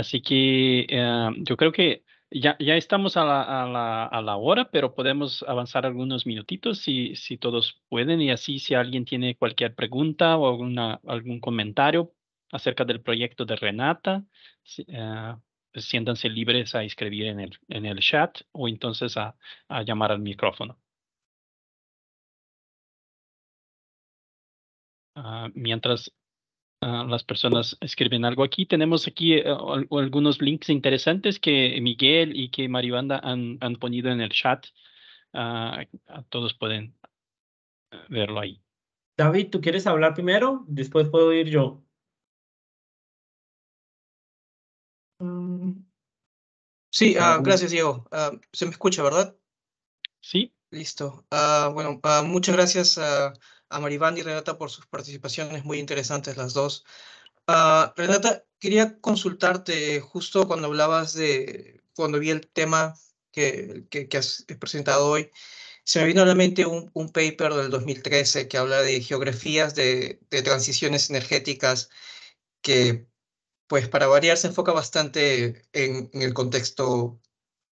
Así que eh, yo creo que ya, ya estamos a la, a, la, a la, hora, pero podemos avanzar algunos minutitos si, si todos pueden y así si alguien tiene cualquier pregunta o alguna, algún comentario acerca del proyecto de Renata, pues siéntanse libres a escribir en el, en el chat o entonces a, a llamar al micrófono. Uh, mientras Ah, las personas escriben algo aquí. Tenemos aquí eh, algunos links interesantes que Miguel y que Maribanda han, han ponido en el chat. Ah, todos pueden eh, verlo ahí. David, ¿tú quieres hablar primero? Después puedo ir yo. Mm. Sí, ah, gracias, Diego. se me escucha, ¿verdad? Sí. Listo. bueno, muchas gracias a Maribán y Renata por sus participaciones muy interesantes las dos. Uh, Renata, quería consultarte justo cuando hablabas de, cuando vi el tema que, que, que has presentado hoy, se me vino a la mente un, un, paper del 2013 que habla de geografías de, de transiciones energéticas que, pues para variar, se enfoca bastante en, en el contexto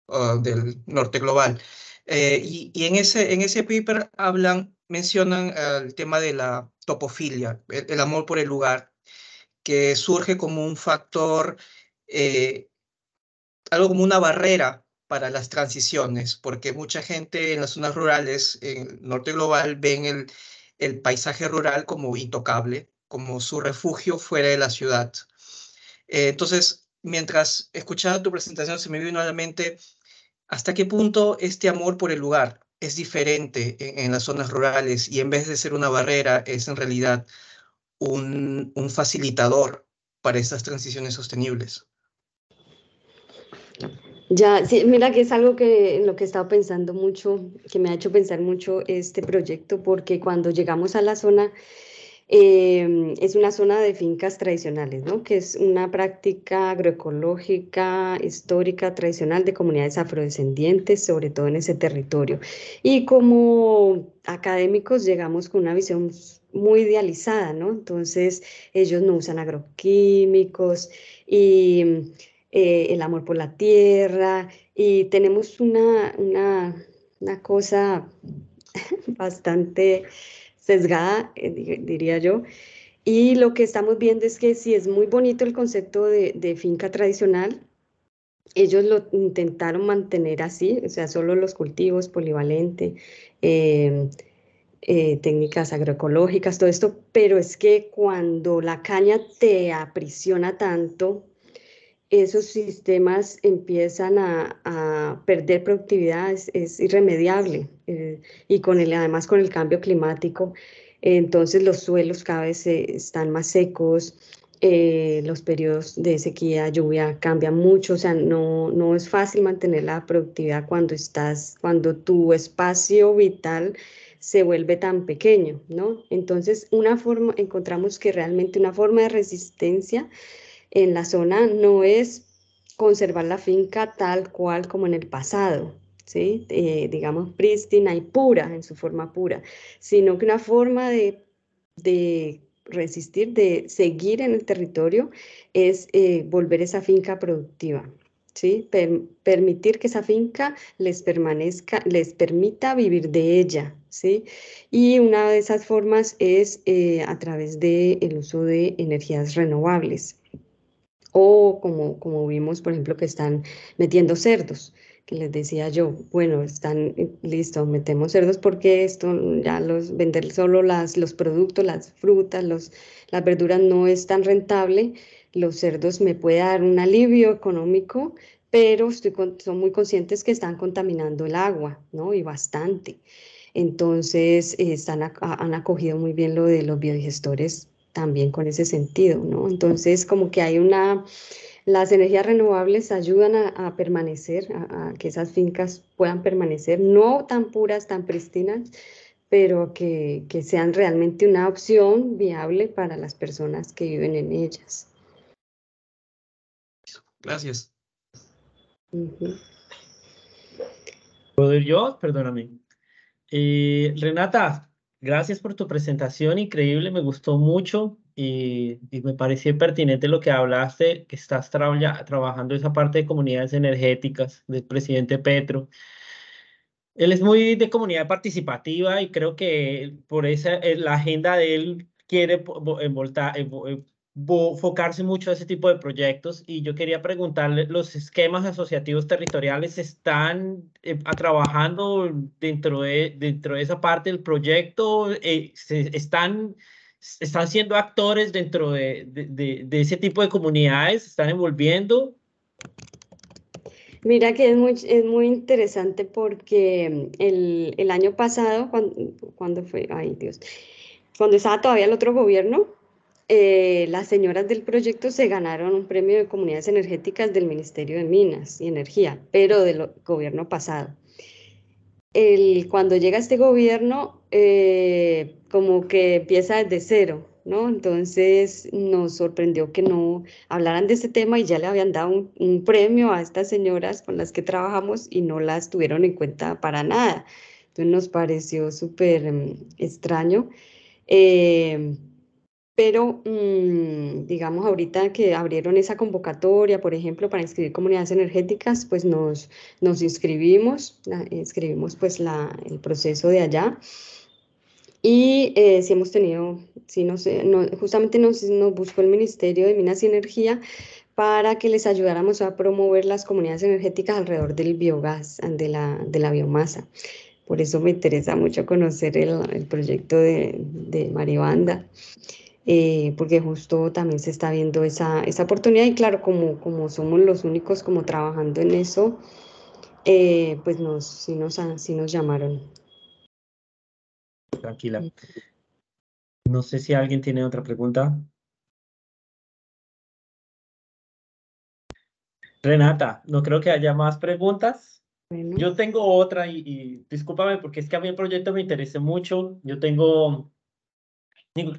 uh, del norte global. Eh, y, y en, ese, en ese paper hablan mencionan el tema de la topofilia, el, amor por el lugar, que surge como un factor, eh, algo como una barrera para las transiciones, porque mucha gente en las zonas rurales, en el norte global, ven el, el paisaje rural como intocable, como su refugio fuera de la ciudad. Eh, entonces, mientras escuchaba tu presentación, se me vino a la mente hasta qué punto este amor por el lugar, es diferente en, las zonas rurales y en vez de ser una barrera, es en realidad un, un facilitador para estas transiciones sostenibles. Ya, sí, mira que es algo que en lo que he estado pensando mucho, que me ha hecho pensar mucho este proyecto, porque cuando llegamos a la zona, eh, es una zona de fincas tradicionales, ¿no? que es una práctica agroecológica, histórica, tradicional de comunidades afrodescendientes, sobre todo en ese territorio. Y como académicos llegamos con una visión muy idealizada, ¿no? Entonces ellos no usan agroquímicos y eh, el amor por la tierra y tenemos una, una, una cosa bastante sesgada, eh, diría yo. Y lo que estamos viendo es que si es muy bonito el concepto de, finca tradicional, ellos lo intentaron mantener así, o sea, solo los cultivos, polivalente, em, eh, técnicas agroecológicas, todo esto, pero es que cuando la caña te aprisiona tanto, esos sistemas empiezan a, perder productividad, es, irremediable. Eh, y con el, además con el cambio climático, entonces los suelos cada vez están más secos, eh, los periodos de sequía, lluvia cambian mucho, o sea, no, no es fácil mantener la productividad cuando estás, cuando tu espacio vital se vuelve tan pequeño, ¿no? Entonces, una forma, encontramos que realmente una forma de resistencia en la zona no es conservar la finca tal cual como en el pasado, ¿sí? Eh, digamos prístina y pura, en su forma pura, sino que una forma de, de resistir, de seguir en el territorio, es eh, volver esa finca productiva. ¿sí? permitir que esa finca les permanezca, les permita vivir de ella, ¿sí? Y una de esas formas es eh, a través del el uso de energías renovables. O como, como vimos, por ejemplo, que están metiendo cerdos, que les decía yo, bueno, están eh, listos, metemos cerdos porque esto ya los vender solo las, los productos, las frutas, los, las verduras no es tan rentable los cerdos me puede dar un alivio económico, pero estoy son muy conscientes que están contaminando el agua, ¿no? Y bastante. Entonces, están, han acogido muy bien lo de los biodigestores también con ese sentido, ¿no? Entonces, como que hay una, las energías renovables ayudan a, permanecer, a, que esas fincas puedan permanecer, no tan puras, tan pristinas, pero que, que sean realmente una opción viable para las personas que viven en ellas. Gracias. ¿Puedo ir yo? Perdóname. Eh, Renata, gracias por tu presentación, increíble, me gustó mucho y, me pareció pertinente lo que hablaste, que estás trabajando esa parte de comunidades energéticas del presidente Petro. Él es muy de comunidad participativa y creo que por esa eh, la agenda de él quiere envoltar, enfocarse mucho a ese tipo de proyectos y yo quería preguntarle, ¿los esquemas asociativos territoriales están eh, trabajando dentro de, dentro de esa parte del proyecto? Eh, están, ¿Están siendo actores dentro de, de, de, ese tipo de comunidades? ¿Están envolviendo? Mira que es muy, es muy interesante porque el, el año pasado, cuando, cuando fue, ay Dios, cuando estaba todavía el otro gobierno, eh, las señoras del proyecto se ganaron un premio de comunidades energéticas del Ministerio de Minas y Energía, pero del gobierno pasado. El, cuando llega este gobierno, eh, como que empieza desde cero, ¿no? Entonces nos sorprendió que no hablaran de este tema y ya le habían dado un, premio a estas señoras con las que trabajamos y no las tuvieron en cuenta para nada. Entonces nos pareció súper mm, extraño. Eh, pero mm, digamos ahorita que abrieron esa convocatoria, por ejemplo, para inscribir comunidades energéticas, pues nos, nos inscribimos, inscribimos pues la, el proceso de allá. Y eh, sí hemos tenido, sí no, justamente nos, nos buscó el Ministerio de Minas y Energía para que les ayudáramos a promover las comunidades energéticas alrededor del biogás, de la, de la biomasa. Por eso me interesa mucho conocer el, el proyecto de, de Maribanda. Eh, porque justo también se está viendo esa, esa oportunidad y claro, como, como somos los únicos como trabajando en eso, eh, pues nos, sí, nos, sí nos llamaron. Tranquila. No sé si alguien tiene otra pregunta. Renata, no creo que haya más preguntas. Yo tengo otra y, y, discúlpame porque es que a mí el proyecto me interesa mucho. Yo tengo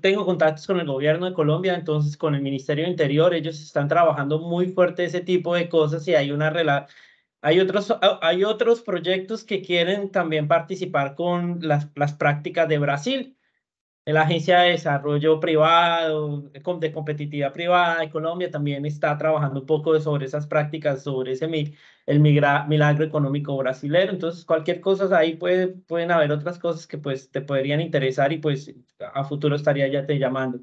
tengo contactos con el gobierno de Colombia, entonces con el Ministerio de Interior, ellos están trabajando muy fuerte ese tipo de cosas y hay una hay otros, hay otros proyectos que quieren también participar con las, las prácticas de Brasil la Agencia de Desarrollo Privado, de Competitividad Privada de Colombia también está trabajando un poco sobre esas prácticas, sobre ese el milagro económico brasilero. Entonces, cualquier cosa ahí puede, pueden haber otras cosas que pues te podrían interesar y pues a futuro estaría ya te llamando.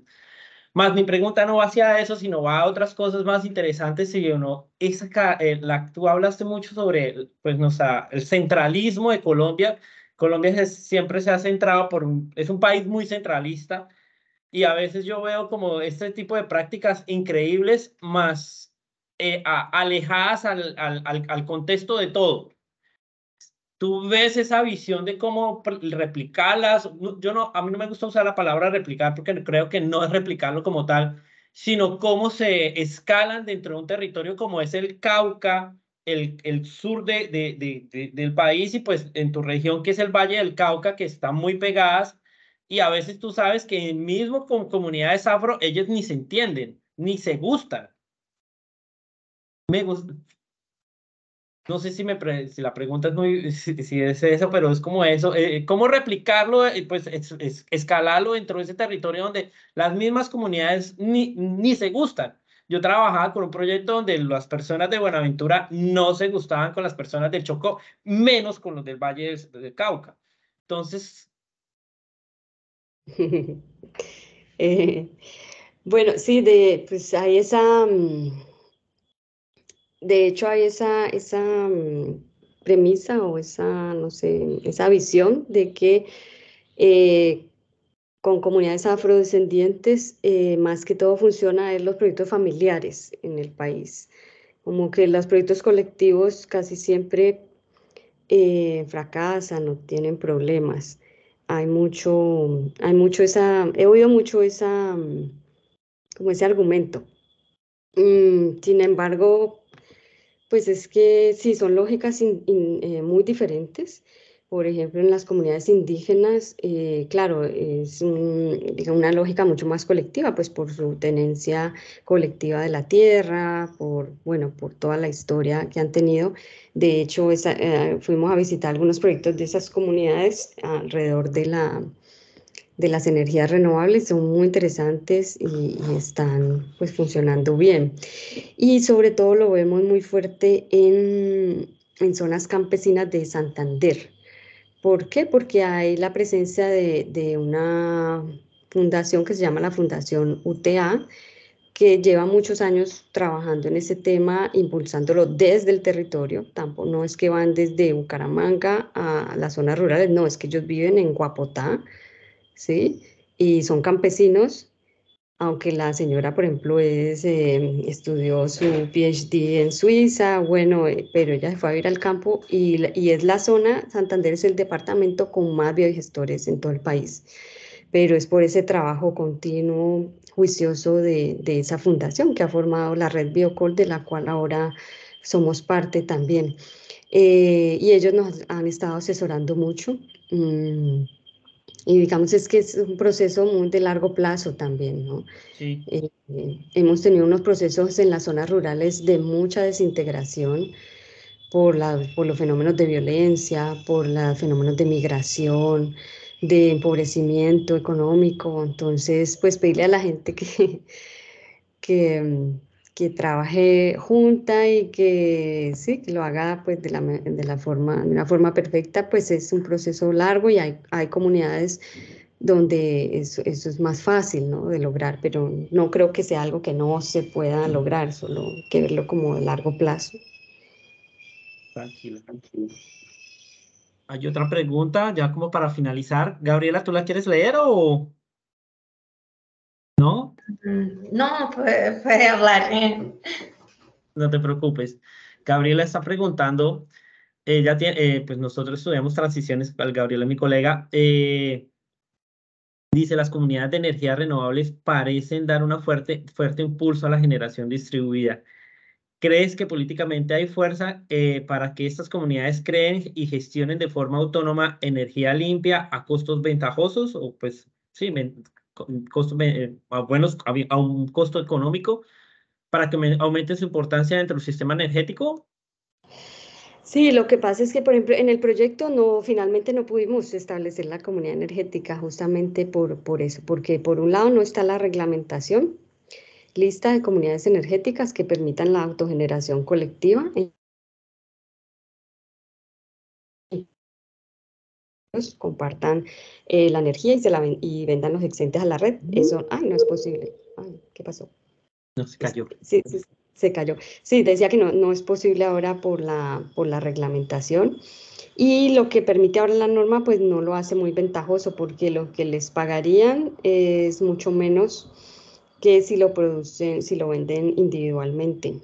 Más mi pregunta no va hacia eso, sino va a otras cosas más interesantes. Si no, esa, eh, la, tú hablaste mucho sobre pues, no, el centralismo de Colombia Colombia siempre se ha centrado por es un país muy centralista y a veces yo veo como este tipo de prácticas increíbles más eh, alejadas al, al, al, contexto de todo. Tú ves esa visión de cómo replicarlas. Yo no, a mí no me gusta usar la palabra replicar porque creo que no es replicarlo como tal, sino cómo se escalan dentro de un territorio como es el Cauca, el, sur de, de, del país y pues en tu región que es el Valle del Cauca, que están muy pegadas y a veces tú sabes que mismo con comunidades afro, ellos ni se entienden, ni se gustan. Me. No sé si, me si la pregunta es muy, si, es eso, pero es como eso. Eh, ¿Cómo replicarlo? Eh, pues es, escalarlo dentro de ese territorio donde las mismas comunidades ni, ni se gustan. Yo trabajaba con un proyecto donde las personas de Buenaventura no se gustaban con las personas del Chocó, menos con los del Valle del, Cauca. Entonces... Eh, bueno, sí, de, pues hay esa... Mm, de hecho, hay esa, esa mm, premisa o esa, no sé, esa visión de que eh, con comunidades afrodescendientes, eh, más que todo funciona en los proyectos familiares en el país. Como que los proyectos colectivos casi siempre eh, fracasan o tienen problemas. Hay mucho, hay mucho esa, he oído mucho esa, como ese argumento. Mm, sin embargo, pues es que sí, son lógicas eh, muy diferentes por ejemplo, en las comunidades indígenas, eh, claro, es una lógica mucho más colectiva, pues por su tenencia colectiva de la tierra, por, bueno, por toda la historia que han tenido. De hecho, eh, fuimos a visitar algunos proyectos de esas comunidades alrededor de, la, de las energías renovables, son muy interesantes y, y están pues funcionando bien. Y sobre todo lo vemos muy fuerte en, en zonas campesinas de Santander ¿Por qué? Porque hay la presencia de, una fundación que se llama la Fundación UTA, que lleva muchos años trabajando en ese tema, impulsándolo desde el territorio. Tampoco no es que van desde Bucaramanga a las zonas rurales, no, es que ellos viven en Guapotá, ¿sí? Y son campesinos aunque la señora, por ejemplo, es, em, estudió su PhD en Suiza, bueno, eh, pero ella fue a ir al campo y, es la zona, Santander es el departamento con más biodigestores en todo el país, pero es por ese trabajo continuo, juicioso de, de esa fundación que ha formado la red Biocol, de la cual ahora somos parte también. Eh, y ellos nos han estado asesorando mucho. Mm, y digamos, es que es un proceso muy de largo plazo también, ¿no? Sí. Eh, hemos tenido unos procesos en las zonas rurales de mucha desintegración por, la, por los fenómenos de violencia, por los fenómenos de migración, de empobrecimiento económico. Entonces, pues pedirle a la gente que, que, que trabaje junta y que sí, que lo haga pues de la, de la forma, de una forma perfecta, pues es un proceso largo y hay, hay comunidades donde eso, eso, es más fácil ¿no? de lograr, pero no creo que sea algo que no se pueda lograr, solo que verlo como de largo plazo. Tranquilo, tranquilo. Hay otra pregunta, ya como para finalizar. Gabriela, ¿tú la quieres leer o...? ¿No? Mm, no, puede, hablar. Eh. No te preocupes. Gabriela está preguntando, tiene, eh, pues nosotros estudiamos transiciones, Gabriela mi colega, eh, dice, las comunidades de energías renovables parecen dar un fuerte, fuerte impulso a la generación distribuida. ¿Crees que políticamente hay fuerza para que estas comunidades creen y gestionen de forma autónoma energía limpia a costos ventajosos? O pues sí, costo, eh, a, buenos, a, un costo económico para que aumente su importancia dentro del sistema energético? Sí, lo que pasa es que, por ejemplo, en el proyecto no, finalmente no pudimos establecer la comunidad energética justamente por, por eso, porque por un lado no está la reglamentación, lista de comunidades energéticas que permitan la autogeneración colectiva compartan eh, la energía y, se la y vendan los excedentes a la red. Eso, ay, no es posible. Ay, ¿qué pasó? No, se cayó. Sí, se cayó. Sí, decía que no, no es posible ahora por la, por la reglamentación. Y lo que permite ahora la norma, pues no lo hace muy ventajoso porque lo que les pagarían es mucho menos que si lo producen, si lo venden individualmente.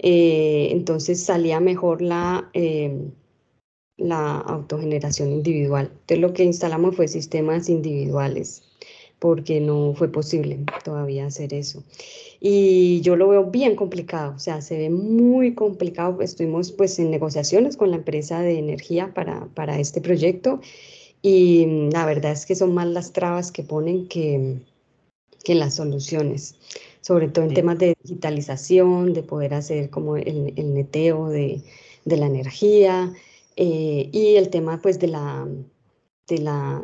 Eh, entonces salía mejor la, eh, la autogeneración individual. Entonces lo que instalamos fue sistemas individuales porque no fue posible todavía hacer eso. Y yo lo veo bien complicado, o sea, se ve muy complicado. Estuvimos pues en negociaciones con la empresa de energía para, para este proyecto y la verdad es que son más las trabas que ponen que, que las soluciones, sobre todo en temas de digitalización, de poder hacer como el, el neteo de, de la energía, eh, y el tema pues de la, de la,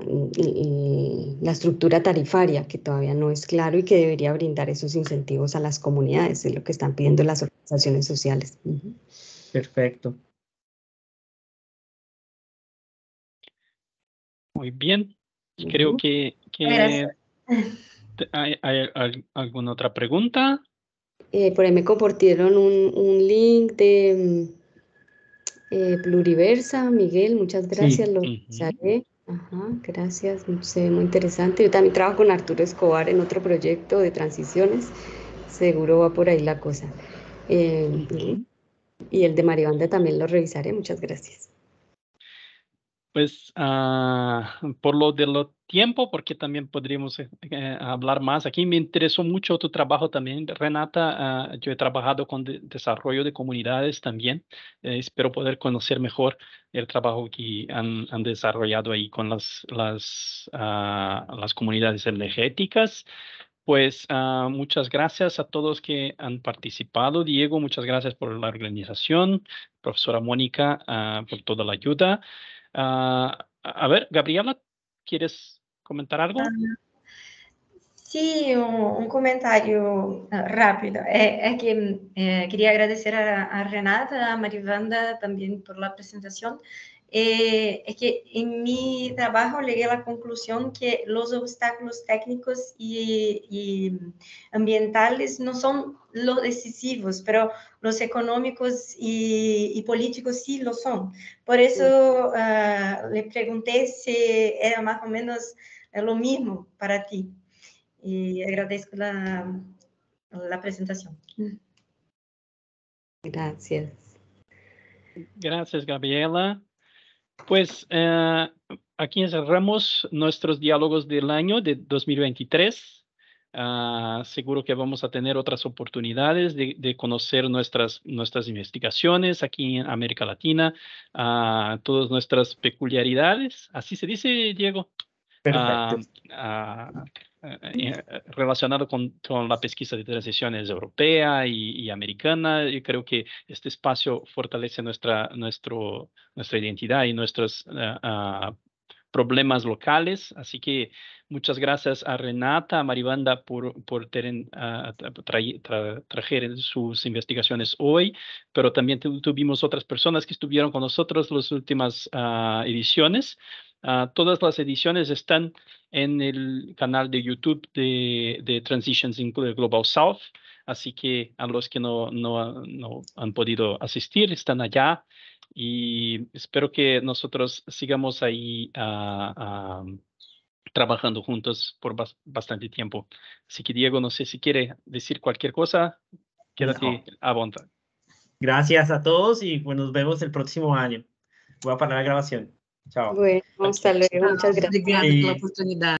la estructura tarifaria, que todavía no es claro y que debería brindar esos incentivos a las comunidades, es lo que están pidiendo las organizaciones sociales. Perfecto. Muy bien. Creo que, ¿hay, alguna otra pregunta. Eh, por ahí me compartieron un, un link de eh, Pluriversa, Miguel, muchas gracias, lo usaré. Ajá, gracias, se muy interesante. Yo también trabajo con Arturo Escobar en otro proyecto de transiciones, seguro va por ahí la cosa. Eh, y el de Maribanda también lo revisaré, muchas gracias. Pues ah, por lo de tiempo, porque también podríamos eh, eh, hablar más aquí, me interesó mucho tu trabajo también, Renata. Ah, yo he trabajado con desarrollo de comunidades también. Eh, espero poder conocer mejor el trabajo que han, han desarrollado ahí con las, las, ah, las comunidades energéticas. Pues muchas gracias a todos que han participado. Diego, muchas gracias por la organización. Profesora Mónica, por toda la ayuda. Ah, a ver, Gabriela, ¿quieres comentar algo? Ah, sí, un, comentario ah, rápido. Es, que eh, quería agradecer a, Renata, a Marivanda también por la presentación. Eh, es que en mi trabajo llegué a la conclusión que los obstáculos técnicos y, ambientales no son los decisivos, pero los económicos y, políticos sí lo son. Por eso uh, le pregunté si era más o menos lo mismo para ti. Y agradezco la, la presentación. Gracias. Gracias, Gabriela. Pues eh, aquí cerramos nuestros diálogos del año de 2023. Ah, seguro que vamos a tener otras oportunidades de, conocer nuestras, nuestras investigaciones aquí en América Latina, uh, todas nuestras peculiaridades. Así se dice, Diego. Perfecto. Ah, eh, relacionado con, con, la pesquisa de transiciones europea y, americana. Yo creo que este espacio fortalece nuestra, nuestro, nuestra identidad y nuestros eh, ah, problemas locales. Así que muchas gracias a Renata, a Maribanda por, por ah, traer sus investigaciones hoy, pero también tuvimos otras personas que estuvieron con nosotros las últimas uh, ediciones. Ah, todas las ediciones están en el canal de YouTube de, de Transitions in Global South, así que a los que no, no, no han podido asistir están allá y espero que nosotros sigamos ahí uh, trabajando juntos por bastante tiempo. Así que Diego, no sé si quiere decir cualquier cosa, quédate a voluntad. Gracias a todos y pues nos vemos el próximo año. Voy a parar la grabación. Chao. Bueno, hasta luego. Muchas gracias. Obrigada pela oportunidade.